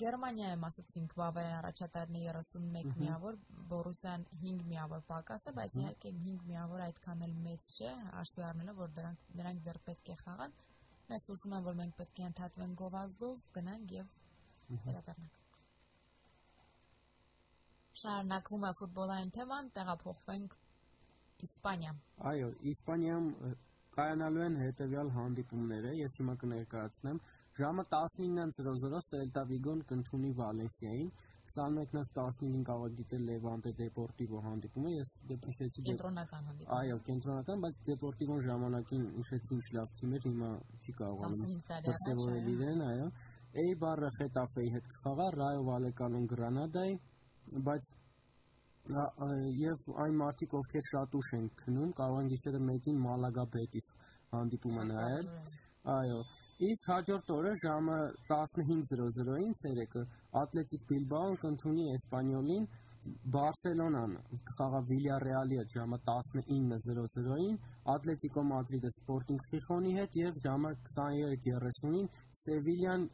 Գերմանիայում ասացինք Բավարիան առաջատարն է 31 միավոր, Բորուսիան 5 միավոր պակաս է, բայց իհարկե 5 միավոր այդքան էլ մեծ չէ, հաշվի առնելով, որ դրանք նրանք դեռ պետք է խաղան։ Ես ուզում եմ, որ մենք պետք է ընդհատվենք գովազդով, գնանք եւ վերադառնանք։ Շարունակվում է ֆուտբոլային թեման, տեղափոխվենք Իսպանիա։
Այո, Իսպանիայում կայանալու են հետևյալ հանդիպումները, ես հիմա կներկայացնեմ Ժամը 19:00 Celta Vigo-ն կընդունի Վալենսիային, 21-ից 15-ին կարող դիտել Levante Deportivo հանդիպումը, ես դեպ հիշեցի
կենտրոնական հանդիպում։
Այո, կենտրոնական, բայց Deportivo-ն ժամանակին հիշեցի ինչ լավ թիմ էր, հիմա չի կարողանում դրսևորել իրեն, այո։ Eibar-ը Getafe-ի հետ կխաղա, Rayo Vallecano-ն Granada-ի, բայց եւ այն մարդիկ, ովքեր շատ ուշ են քնում, կարող են գիշերը 1-ին Malaga Betis հանդիպումը նայել։ Այո, Իսկ հաջորդ օրը ժամը 15:00-ին ցերեկը Ատլետիկ Բիլբաոն կընդունի Էսպանյոլին, Բարսելոնան կխաղա Վիլյարեալի հետ ժամը 19:00-ին, Ատլետիկո Մադրիդը Սպորտինգ Խիխոնի հետ եւ ժամը 23:30-ին Սևիլյան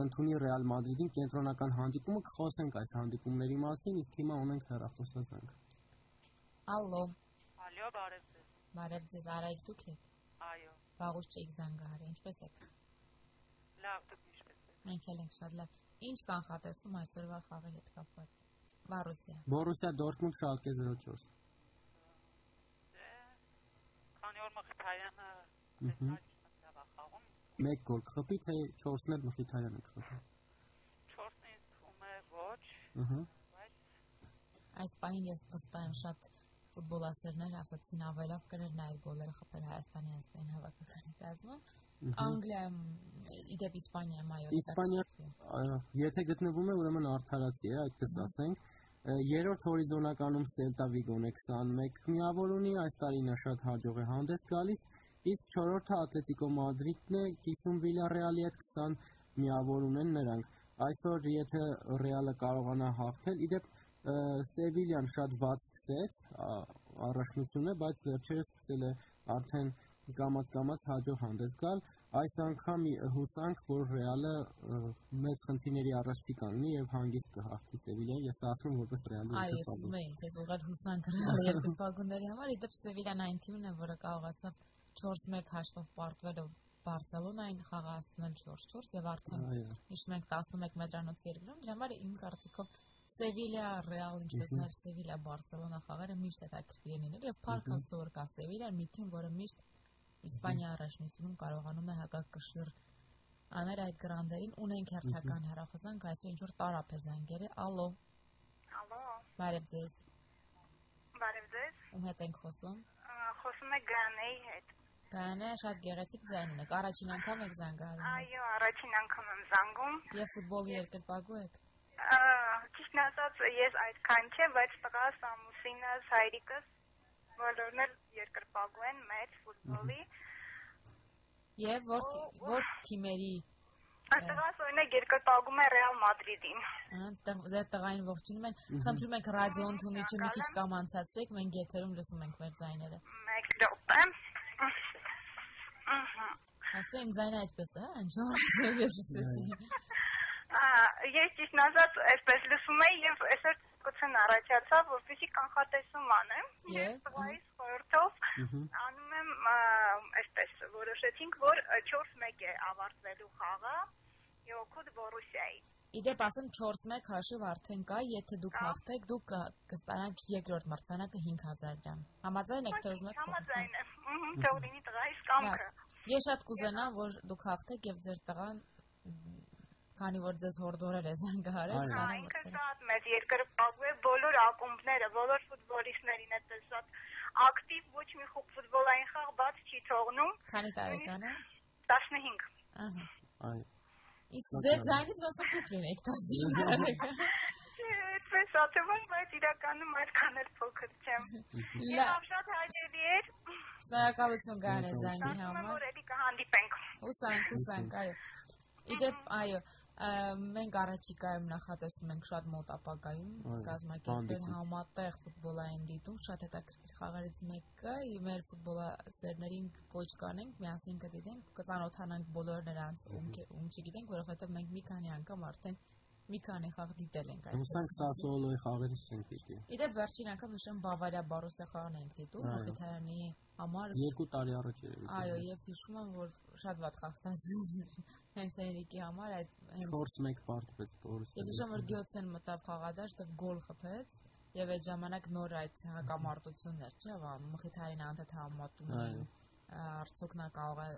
կընդունի Ռեալ Մադրիդին կենտրոնական հանդիպումը կխոսենք այս հանդիպումների մասին, իսկ հիմա ունենք հեռախոսազանգ։
Ալո։
Ալո, բարև ձեզ։
Բարև ձեզ, Արայք դուք եք։
Այո։
Վաղուց չեք զանգահարել, ինչպես եք։
Լավ, դուք ինչպես եք։
Մենք էլ ենք շատ լավ։ Ինչ կանխատեսում այսօրվա խաղի հետ կապված։ Բարուսիա։
Բորուսիա Դորտմունդ Շալկե 04։
Դե քանի որ Մխիթարյանը
Մեկ գոլ կխփի, թե 4-ն էլ Մխիթարյանը կխփի։
4-ն ինձ է ոչ։
Ահա։
Այս պահին ես վստահ եմ շատ ֆուտբոլասերներ ասացին ավելավ կրեր նայել գոլերը խփել Հայաստանի ազգային հավաքականի կազմում Անգլիայում իդեպ Իսպանիայում այո։
Իսպանիա, եթե գտնվում է, ուրեմն արդարացի է, այդպես ասենք։ Երրորդ հորիզոնականում Celta Vigo-ն է 21 միավոր ունի, այս տարի նա շատ հաջող է հանդես գալիս, իսկ չորրորդը Atletico Madrid-ն է, կիսում Villarreal-ի հետ 20 միավոր ունեն նրանք։ Այսօր եթե Real-ը կարողանա հաղթել, իդեպ Sevilla-ն շատ վատ սկսեց առաջնությունը, բայց վերջերս սկսել է արդեն կամած-կամած հաջող հանդես գալ։ Այս անգամ հուսանք, որ Ռեալը մեծ խնդիրների առաջ չի կանգնի եւ հանգիստ կհաղթի Սևիլիան։ Ես ասում եմ որպես Ռեալի
երկրպագուն։ Այո, ասում եմ, ես ուղղակի հուսանք Ռեալի [LAUGHS] երկրպագունների համար, իդեպ Սևիլիան այն թիմն է, որը կարողացավ 4-1 հաշվով պարտվել Բարսելոնային խաղացնել 4-4 եւ արդեն հիշում ենք 11 մետրանոց երկրում, դրա համար իմ կարծիքով Սևիլիա, Ռեալ, ինչպես նաև Սևիլիա, Բարսելոնա խաղերը միշտ հետաքրքիր են լինել եւ Փարքասոր կա Սևիլիան, մի թիմ, որը միշտ Իսպանիա առաջնությունում կարողանում է հակակշիռ անել այդ գրանտերին ունենք հերթական հեռախոսանք, այսօր ինչ որ տարապ է զանգերը։ Ալո,
Ալո,
բարև ձեզ։
բարև ձեզ։
Ում հետ ենք խոսում։
Խոսում եք Գրանեի հետ։
Կանե շատ գեղեցիկ ձայնն եք։ Առաջին անգամ եք զանգահարում։
Այո, առաջին անգամ եմ զանգում։
Եվ ֆուտբոլի երկրպագու եք։
Ա, Ճիշտն ասած, ես այդքան չէ, բայց տղաս, ամուսինս, հայրիկս բոլորն էլ երկրպագու են մեծ ֆուտբոլի։
Եվ որ որ թիմերի
Տղաս օրինակ երկրպագում է Ռեալ Մադրիդին։
Այստեղ ձեր տղային ողջունում են։ Խնդրում ենք ռադիոն թունիչը մի քիչ կամ անցածրեք, մենք եթերում լսում ենք մեր ձայները։
Մեկ րոպե։ Ահա։
Աստե իմ ձայնը այդպես է, հա, ժողովուրդ ես լսեցի։
Ա, Ես ճիշտն ասած, այսպես լսում եի եւ այսօր կցեն առաջացավ, որպեսզի կանխատեսում անեմ։ Ես տղայիս խորհրդով անում եմ այսպես որոշեցինք, որ 4-1 է ավարտվելու խաղը Յոկուտ Բորուսիայի։
Իդեպ ասեմ 4-1 հաշիվ արդեն կա, եթե դուք հաղթեք, դուք կստանաք երկրորդ մրցանակը 5000 դրամ։ Համաձայն եք թե ուզում եք։
Համաձայն եմ։ Ահա, թող լինի տղայիս կամքը։
Ես շատ կուզենամ, որ դուք հաղթեք եւ ձեր տղան քանի որ ձեզ հորդորել է զանգահարել,
Այո։
Հա, ինքը շատ մեծ երկրպագու է բոլոր ակումբները, բոլոր ֆուտբոլիստներին այդպես շատ ակտիվ ոչ մի ֆուտբոլային խաղ բաց չի թողնում։
Քանի տարեկան է։
15
Ահա։
Այո։
Իսկ ձեր ձայնից ոնց դուք լինեք 15 տարեկան։
Այդպես աթվում, բայց իրականում այդքան էլ փոքր չեմ։ Եվ շատ հաճելի էր։
շնորհակալություն Գարանե զանգի համար։
որ էլի կհանդիպենք։
Հուսանք, հուսանք, այո։ Իդեպ, այո, մենք առաջիկայում նախատեսում ենք շատ մոտ ապագայում
Այո,
կազմակերպել համատեղ ֆուտբոլային դիտում, շատ հետաքրքիր խաղերից մեկը, մեր ֆուտբոլասերներին կոչ կանենք, միասին կդիտենք, կծանոթանանք բոլոր նրանց, ում ում չգիտենք, որովհետև մենք մի քանի անգամ արդեն մի քանի խաղ դիտել ենք
Հուսանք Սասոլոյի խաղերից չենք դիտի։
Իդեպ վերջին անգամ նշեմ Բավարիա Բարոսիա խաղն ենք դիտում, Մխիթարյանի համար
Երկու տարի առաջ երևի։
Այո, եւ հիշում եմ, որ շատ վատ խաղ ստացվեց [LAUGHS] հենց Էրիկի համար այդ հենց
4-1 պարտվեց
Ես
Բորուսիա։
հիշում եմ, որ Գյոցեն մտավ խաղադաշտ եւ գոլ խփեց եւ այդ ժամանակ նոր այդ հակամարտություններ, չէ՞, Մխիթարին անդադ համատում էին արդյոք նա կարող է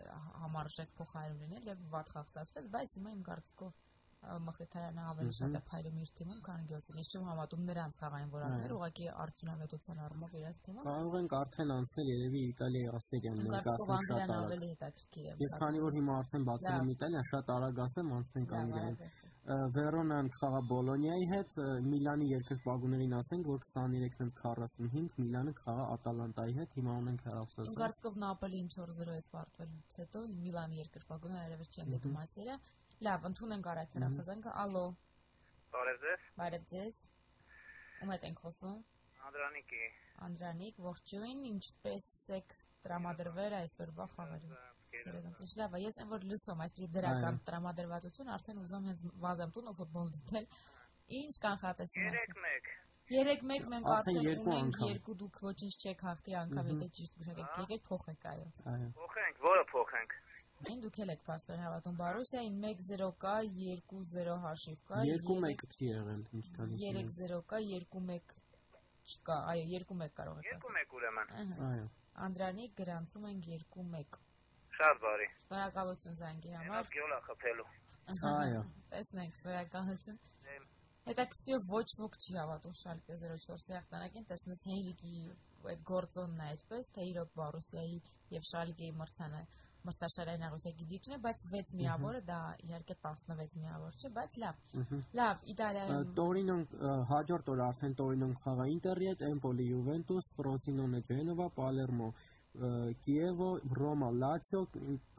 համարժեք փոխարեն լինել եւ վատ խաղ ստացվեց, բայց հիմա իմ կարծիքով Մխիթարյանը ավելի շատ է փայլում իր թիմում, քան Գյոցեն։ Ես չեմ համատում նրանց խաղային որակներ,
Այո։
ուղղակի արդյունավետության առումով իրաց թիմը։
Կարող ենք արդեն անցնել երևի Իտալիայի ասերիան ներկայացնել շատ
Անգլիան
արագ։ Ես քանի որ հիմա արդեն բացել եմ Իտալիան, շատ արագ ասեմ, անցնենք
Լավ,
Անգլիային։
արագ ասեք։
Ա, Վերոնան կխաղա Բոլոնիայի հետ, Միլանի երկրպագուներին ասենք, որ 23:45 Միլանը կխաղա Ատալանտայի հետ, հիմա ունենք
Իմ
հեռախոսազրույց։
կարծիքով Նապոլին 4-0-ից պարտվելուց հետո Միլանի երկրպագունը այլևս չեն դիտում այսերը։ Լավ, ընդունենք առայթ հրախոսանքը։ Ալո,
Բարև ձեզ,
բարև ձեզ։ Ում հետ ենք խոսում։
Անդրանիկի։
Անդրանիկ, ողջույն, ինչպես եք տրամադրվել այսօրվա խաղերը։ Ինչ լավ ես եմ որ լսում այսպես դրական տրամադրվածություն, արդեն ուզում հենց վազեմ տուն ու ֆուտբոլ դիտել։ Ինչ կանխատեսում ես։
3-1։
3-1 մենք
Արդեն
ունենք,
անգամ։
երկու դուք ոչինչ չեք հաղթի անգամ, եթե ճիշտ գուշակեք, եկեք փոխեք այո։
Այո։
Փոխենք, որը փոխենք։
Այն դուք էլ եք փաստոր հավատում Բարուսիային 1-0 կա, 2-0 հաշիվ կա,
2-1 չի եղել, ինչքան հիշում եմ։
3-0 կա, 2-1 չկա, այո 2-1 կարող եք ասել։
2-1 ուրեմն։
Այո։
Անդրանիկ գրանցում ենք 2-1։
Շատ բարի։
Շնորհակալություն զանգի համար։
Եղավ գոլա խփելու։
Այո։
Տեսնենք, շնորհակալություն։ Հետաքրքիր ոչ ոք չի հավատում Շալկե 04-ի հաղթանակին, տեսնես Հենրիկի այդ գործոնն է այդպես, թե իրոք Բարուսիայի եւ Շալկեի մրցանը մրցաշարային աղյուսակի դիճն է, բայց 6 միավորը դա իհարկե 16 միավոր չէ, բայց լավ։ Լավ, Իտալիայում
Տորինոն հաջորդ օր արդեն Տորինոն խաղա Ինտերի հետ, Էմպոլի Յուվենտուս, Ֆրոսինոնը Ջենովա, Պալերմո Կիևո, Ռոմա Լացիո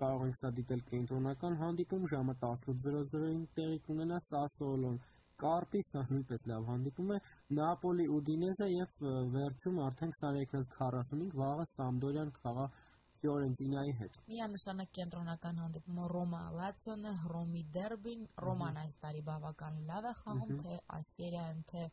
կարող ենք սա դիտել կենտրոնական հանդիպում ժամը 18:00-ին տեղի կունենա Սասոլոն Կարպի, նույնպես լավ հանդիպում է, Նապոլի Ուդինեզը եւ վերջում արդեն 22:45 վաղը Սամդորյան խաղա Ֆիորենտինայի հետ։
միանշանակ կենտրոնական հանդիպումը Ռոմա Լացիոն է, Հռոմի դերբին, Ռոման այս տարի բավական լավ է խաղում, թե այս սերիայում, թե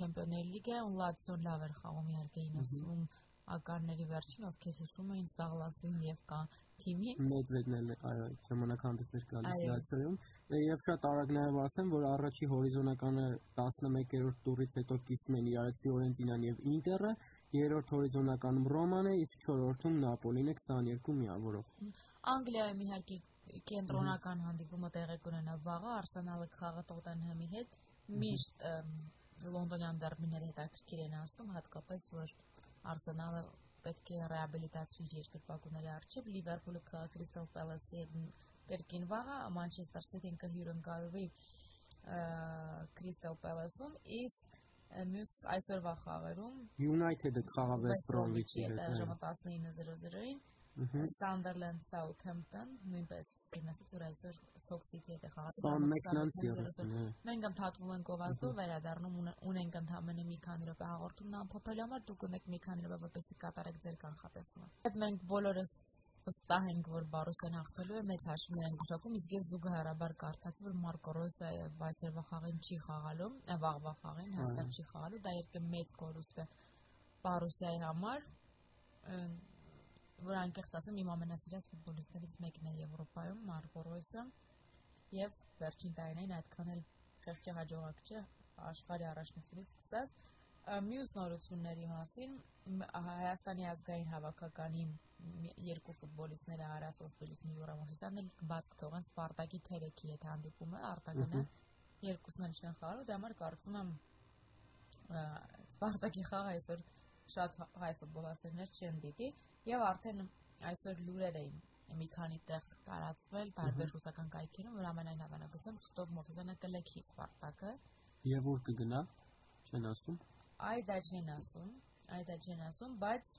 Չեմպիոնների լիգայում, Լացիոն լավ էր խաղում իհարկե 90 ականների վերջին, ովքեր հիշում էին Սաղլասին եւ կա թիմին։
Նեդվեդն էլ այո, ժամանակ հանդես էր գալիս Լացիոյում, եւ շատ արագ նաեւ ասեմ, որ առաջի հորիզոնականը 11-րդ տուրից հետո կիսում են իրար Ֆիորենտինան եւ Ինտերը, երրորդ հորիզոնականում Ռոման է, իսկ չորրորդում Նապոլին է 22 միավորով։
Անգլիայում իհարկե կենտրոնական հանդիպումը տեղի կունենա վաղը Արսենալը խաղա Տոտենհեմի հետ միշտ լոնդոնյան դերբիները հետաքրքիր են անցնում հատկապես որ Արսենալը պետք է ռեաբիլիտացվի երկրպագուների արչև Լիվերպուլը Palace-ի հետ կրկին վաղը Manchester City-ն կհյուրընկալվի Crystal Palace-ում իսկ մյուս այսօրվա խաղերում
United-ը խաղա West Bromwich-ի հետ
ժամը 19:00-ին Sunderland Southampton նույնպես ինքնասից որ այսօր Stoke City հետ է խաղացել
21-ից
Մենք ընդհատվում ենք գովազդով վերադառնում ունենք ընդհանրապես մի քանի րոպե հաղորդումն ամփոփելու համար դուք ունեք մի քանի րոպե որպեսզի կատարեք ձեր կանխատեսումը Այդ մենք բոլորս վստահ ենք որ Բարուսյան հաղթելու է մեծ հաշվներ են գուշակում իսկ ես զուգահեռաբար կարդացի որ Մարկո Ռոսը այսօրվա խաղին չի խաղալու վաղվա խաղին հաստատ չի խաղալու դա երկը մեծ կորուստ է Բարուսյայի համար որ անկեղծ ասեմ իմ ամենասիրած ֆուտբոլիստներից մեկն է Եվրոպայում Մարկո Ռոյսը եւ վերջին տարիներին այդքան էլ խեղճ հաջողակ չէ աշխարհի առաջնությունից սկսած մյուս նորությունների մասին Հայաստանի ազգային հավաքականի երկու ֆուտբոլիստները Արաս Օսպիրիսն ու Յուրա Մոսյանն էլ բաց կթողեն Սպարտակի Թերեկի հետ հանդիպումը արտագնա երկուսն էլ չեն խաղալու դա համար կարծում եմ Սպարտակի խաղը այսօր շատ հայ ֆուտբոլասերներ չեն դիտի Եվ արդեն այսօր լուրեր էին մի քանի տեղ տարածվել տարբեր ռուսական կայքերում, որ ամենայն հավանականությամբ շուտով Մովսեսյանը կլեքի Սպարտակը։
Եվ որ կգնա, չեն ասում։
Այ դա չեն ասում, այ դա չեն ասում, բայց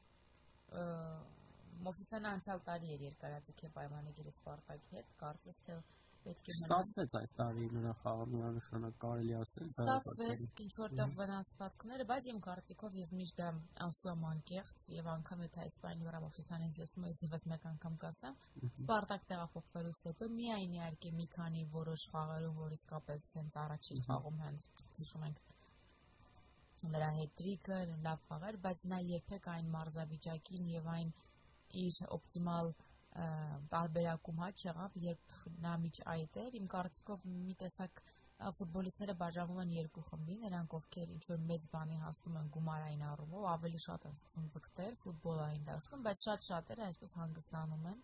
Մովսեսյանը անցյալ տարի էր երկարաձգ պայմանագիրը Սպարտակի հետ, կարծես թե
պետք է ստացվեց այս տարի նրա խաղը միանշանակ կարելի ասել
ստացվեց ինչ որտեղ վնասվածքները բայց իմ կարծիքով ես միշտ դա ասում անկեղծ եւ անգամ եթե այսպայն Յուրամոսյանից լսում ես եւս մեկ անգամ կասեմ Սպարտակ տեղափոխվելուց հետո միայն իհարկե մի քանի որոշ խաղերում որ իսկապես հենց առաջին խաղում հենց հիշում ենք նրա հետրիկը լավ խաղեր բայց նա երբեք այն մարզավիճակին եւ այն իր օպտիմալ տարբերակում հա չեղավ, երբ նա միջ այդ էր, իմ կարծիքով մի տեսակ ֆուտբոլիստները բաժանվում են երկու խմբի, նրանք ովքեր ինչ որ մեծ բանի հասնում են գումարային առումով, ավելի շատ են սկսում ձգտել ֆուտբոլային դաշտում, բայց շատ շատերը այսպես հանգստանում են։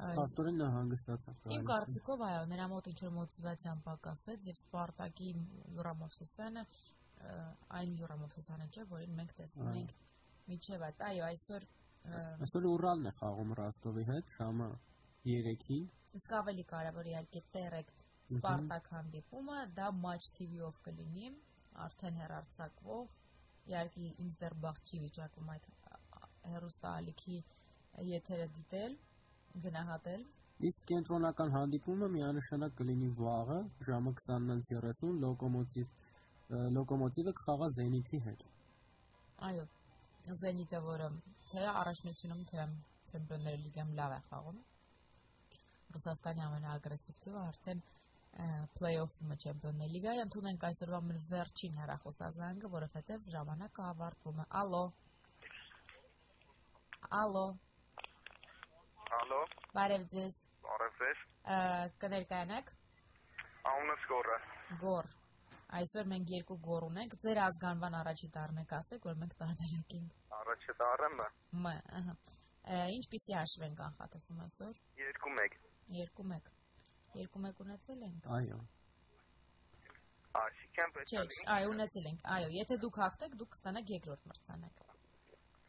Պաստորեն նա հանգստացավ։
Իմ կարծիքով այո, նրա մոտ ինչ որ մոտիվացիան պակասեց եւ Սպարտակի Յուրամովսոսյանը այն Յուրամովսոսյանը չէ, որին մենք տեսնում ենք միջև այդ։ Այո, այսօր
Այսօր Ուրալն է խաղում Ռոստովի հետ ժամը 3-ին։
Իսկ ավելի կարևոր իհարկե Տերեկ Սպարտակ հանդիպումը, դա Match TV-ով կլինի, արդեն հերարցակվող։ Իհարկե ինձ դեռ բախ չի վիճակում այդ հերոստալիքի եթերը դիտել, գնահատել։
Իսկ կենտրոնական հանդիպումը միանշանակ կլինի վաղը ժամը 20:30 լոկոմոտիվ լոկոմոտիվը կխաղա Զենիթի հետ։
Այո, Զենիտը, որը թե առաջնությունում, թե Չեմպիոնների լիգայում լավ է խաղում։ Ռուսաստանի ամենաագրեսիվ թիմը արդեն play-off-ը Չեմպիոնների լիգայի ընդունենք այսօրվա մեր վերջին հեռախոսազանգը, որովհետև ժամանակը ավարտվում է։ Ալո։ Ալո։
Ալո։
Բարև ձեզ։
Բարև ձեզ։
Կներկայանաք։
Անունս Գոռ է։
Գոռ։ Այսօր մենք երկու գոր ունենք։ Ձեր ազգանվան առաջի տառն եք ասեք, որ մենք տարբերակ ենք։
Առաջի տառը մ։
Մ, ահա։ Ինչպեսի հաշվ ենք անխատեսում այսօր։
2-1։
2-1։ 2-1 ունեցել ենք։
Այո։
Այսինքն պետք
է։ Չէ, այո, ունեցել ենք։ Այո, եթե դուք հաղթեք, դուք կստանաք երկրորդ մրցանակ։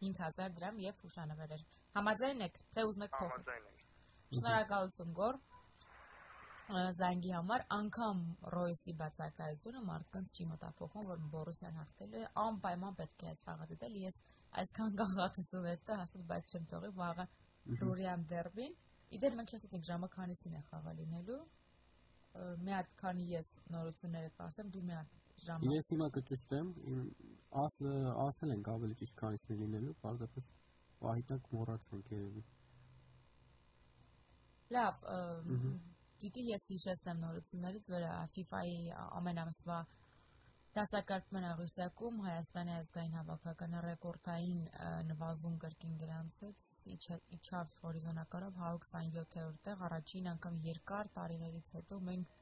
5000 դրամ եւ հուշանվերներ։ Համաձայն եք, թե ուզում եք
փոխել։ Համաձայն ենք։
Շնորհակալություն, Գոր զանգի համար անգամ Ռոյսի բացակայությունը մարդկանց չի մտափոխում, որ Բորուսյան հաղթել է, անպայման պետք է այս խաղը դիտել։ Ես այսքան գաղաթսով էստա հաստատ բայց չեմ թողի վաղը Ռուրիան դերբին։ Իդեր մենք չասեցինք ժամը քանիսին է խաղը լինելու։ Մի հատ քանի ես նորությունները կասեմ, դու մի հատ ժամը։
Ես հիմա կճշտեմ, աս ասել ենք ավելի ճիշտ քանիսին լինելու, պարզապես Վահիտակ մոռացանք երևի։
Լավ, Գիտի ես հիշեցնեմ նորություններից վրա FIFA-ի ամենամսվա Դասակարգում են Աղյուսակում Հայաստանի ազգային հավաքականը ռեկորդային նվազում կրկին գրանցեց, իջավ հորիզոնակարով 127-րդ տեղ, առաջին անգամ երկար տարիներից հետո մենք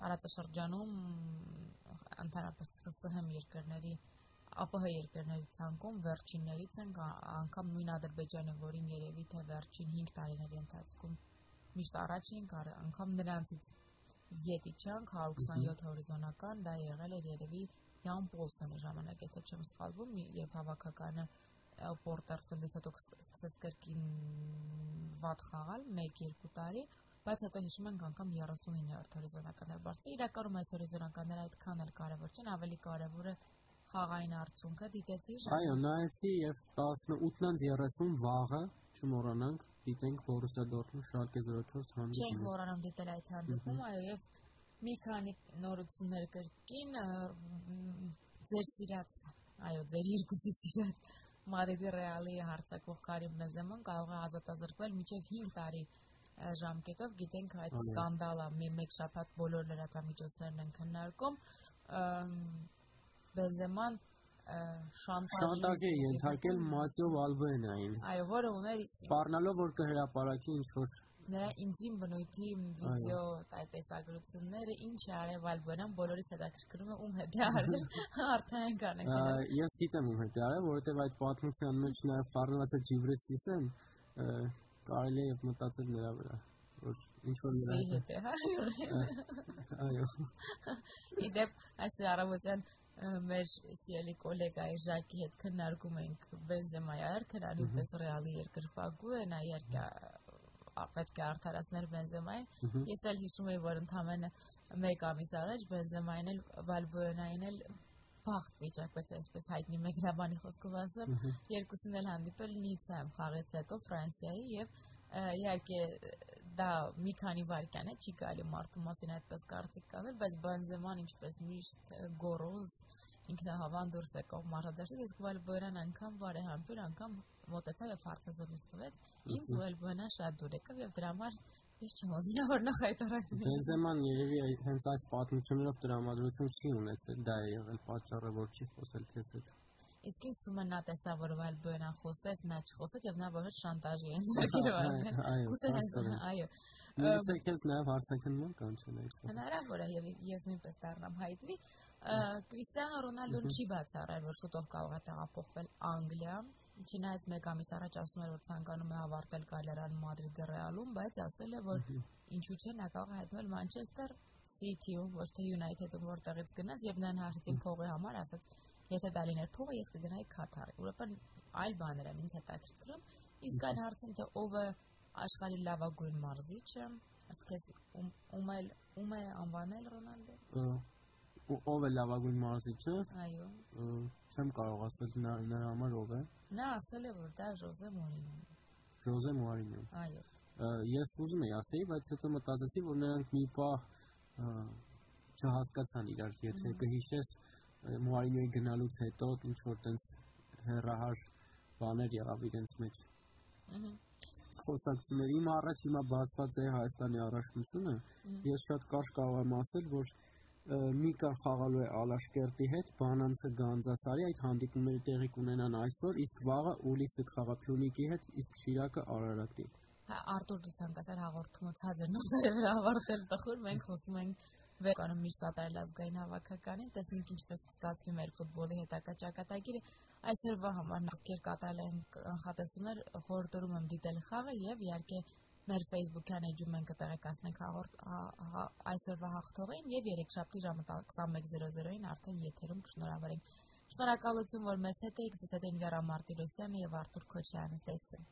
տարածաշրջանում ընդհանրապես ԽՍՀՄ երկրների ԱՊՀ երկրների ցանկում վերջիններից են անգամ նույն Ադրբեջանը, որին երևի թե վերջին 5 տարիների ընթացքում միշտ առաջ ենք, անգամ նրանցից ետ իջանք 127 հորիզոնական, դա եղել էր երևի Յան Պոլսոնի ժամանակ, եթե չեմ սխալվում, երբ հավաքականը Պորտեր ֆիլդից հետո սկսեց կրկին վատ խաղալ 1-2 տարի, բայց հետո հիշում ենք անգամ 39-րդ հորիզոնականներ բարձր։ Իրականում այս հորիզոնականները այդքան էլ կարևոր չեն, ավելի կարևորը խաղային արդյունքը դիտեցի
Այո, նայեցի եւ 18-ից 30 վաղը չմոռանանք դիտենք Բորուսիա Դորտմունդ Շալկե 04 հանդիպումը։
Չենք մոռանում դիտել այդ հանդիպումը, այո, եւ մի քանի նորություններ կրկին ձեր սիրած, այո, ձեր երկուսի սիրած Մադրիդի Ռեալի հարցակող Կարիմ Բենզեման կարող է ազատազրկվել մինչև 5 տարի ժամկետով, գիտենք այդ սկանդալը մի մեկ շաբաթ բոլոր լրատվամիջոցներն են քննարկում։ Բենզեման
շանտաժի ենթարկել Մատիո Վալբուենային։
Այո, որը ուներ
սպառնալով որ կհրապարակի ինչ որ
նրա ինձին բնույթի վիդեո տեսագրությունները ինչ է արել Վալբուենան բոլորիս հետաքրքրում է ում հետ է արել արդեն են կանենք
ես գիտեմ ում հետ է արել որովհետև այդ պատմության մեջ նաև Ջիբրիլ Սիսեն կարելի է մտածել նրա վրա որ ինչ որ
նրա հետ է հա
այո
իդեպ այս առավոտյան մեր սիրելի գոլեգայի Ժակի հետ քննարկում ենք Բենզեմայի արքն, նույնպես Ռեալի երկրպագու է, նա իհարկե պետք է արդարացնել Բենզեմային։ Ես էլ հիշում եմ, որ ընդամենը 1 ամիս առաջ Բենզեմային էլ Վալբոյոնային էլ բախտ վիճակվեց այսպես հայտնի մեկնաբանի խոսքով ասեմ, երկուսին էլ հանդիպել Նիցայում խաղից հետո Ֆրանսիայի եւ իհարկե դա մի քանի վայրկյան է, չի կարելի մարդու մասին այդպես կարծիք կանել, բայց Բենզեման ինչպես միշտ գորոզ ինքնահավան դուրս եկող մարզադաշտ, իսկ Վալբոյրան անգամ բարեհամբույր անգամ մոտեցավ եւ հարցազրույց տվեց։ Ինձ Վալբոյրան շատ դուր եկավ եւ դրա համար ես չեմ ուզում որ նախ հայտարարել։
Բենզեման երևի հենց այս պատմություններով տրամադրություն չի ունեցել, դա է եղել պատճառը, որ չի խոսել քեզ հետ։
Իսկ ինձ թվում է նա տեսավ, որ Վալբոյրան խոսեց, նա չխոսեց եւ նա ոչ շանտաժի է ներկայացրել։
Այո,
այո։
Նույնիսկ քեզ նաև հարցակնման կանչել այդ։
Հնարավոր է եւ ես նույնպես դառնամ հայտնի։ Կրիստիանո Ռոնալդոն չի բացառել, որ շուտով կարող է տեղափոխվել Անգլիա։ Չնայած մեկ ամիս առաջ ասում էր, որ ցանկանում է ավարտել կարիերան Մադրիդի Ռեալում, բայց ասել է, որ ինչու՞ չէ նա կարող է հայտնվել Մանչեսթեր City-ում, ոչ թե United-ում, որտեղից գնաց եւ նրան հարցին փողի համար ասաց, եթե դա լիներ փողը, ես կգնայի Քաթար։ Ուրեմն այլ բաներ են ինձ հետաքրքրում։ Իսկ այն հարցին թե ով է աշխարհի լավագույն մարզիչը, ըստ քեզ ում է ում է անվանել Ռոնալդո
ով է լավագույն մարզիչը։
Այո։
Չեմ կարող ասել նրա համար ով է։
Նա ասել է, որ դա Ժոզե Մորինյոն է։
Ժոզե Մորինյոն։
Այո։
Ես ուզում եի ասեի, բայց հետո մտածեցի, որ նրանք մի պահ չհասկացան իրար, եթե կհիշես Մորինյոյի գնալուց հետո ինչ որ տենց հերահար բաներ եղավ իրենց մեջ։ խոսակցությունների իմ առաջ հիմա բացված է Հայաստանի առաջնությունը ես շատ կարճ կարող եմ ասել որ Միկա խաղալու է Ալաշկերտի հետ, Բանանցը Գանձասարի այդ հանդիպումները տեղի կունենան այսօր, իսկ վաղը Ուլիսը խաղա Փյունիկի հետ, իսկ Շիրակը Արարատի։
Հա Արտուր դու ցանկացար հաղորդումը ցածր նոթերով ավարտել տխուր, մենք խոսում ենք վերանում միշտ սատարել ազգային հավաքականին, տեսնենք ինչպես կստացվի մեր ֆուտբոլի հետակա ճակատագիրը։ Այսօրվա համար նախկեր կատարել են կանխատեսումներ, խորհրդորում եմ դիտել խաղը եւ իհարկե մեր Facebook-յան էջում մենք կտեղեկացնենք հաղորդ այսօրվա հաղթողին եւ երեքշաբթի ժամը 21:00-ին արդեն եթերում կշնորհավորենք։ Շնորհակալություն, որ մեզ հետ եք, ձեզ հետ են Վերա Մարտիրոսյանը եւ Արթուր Քոչյանը։ Ստեսին։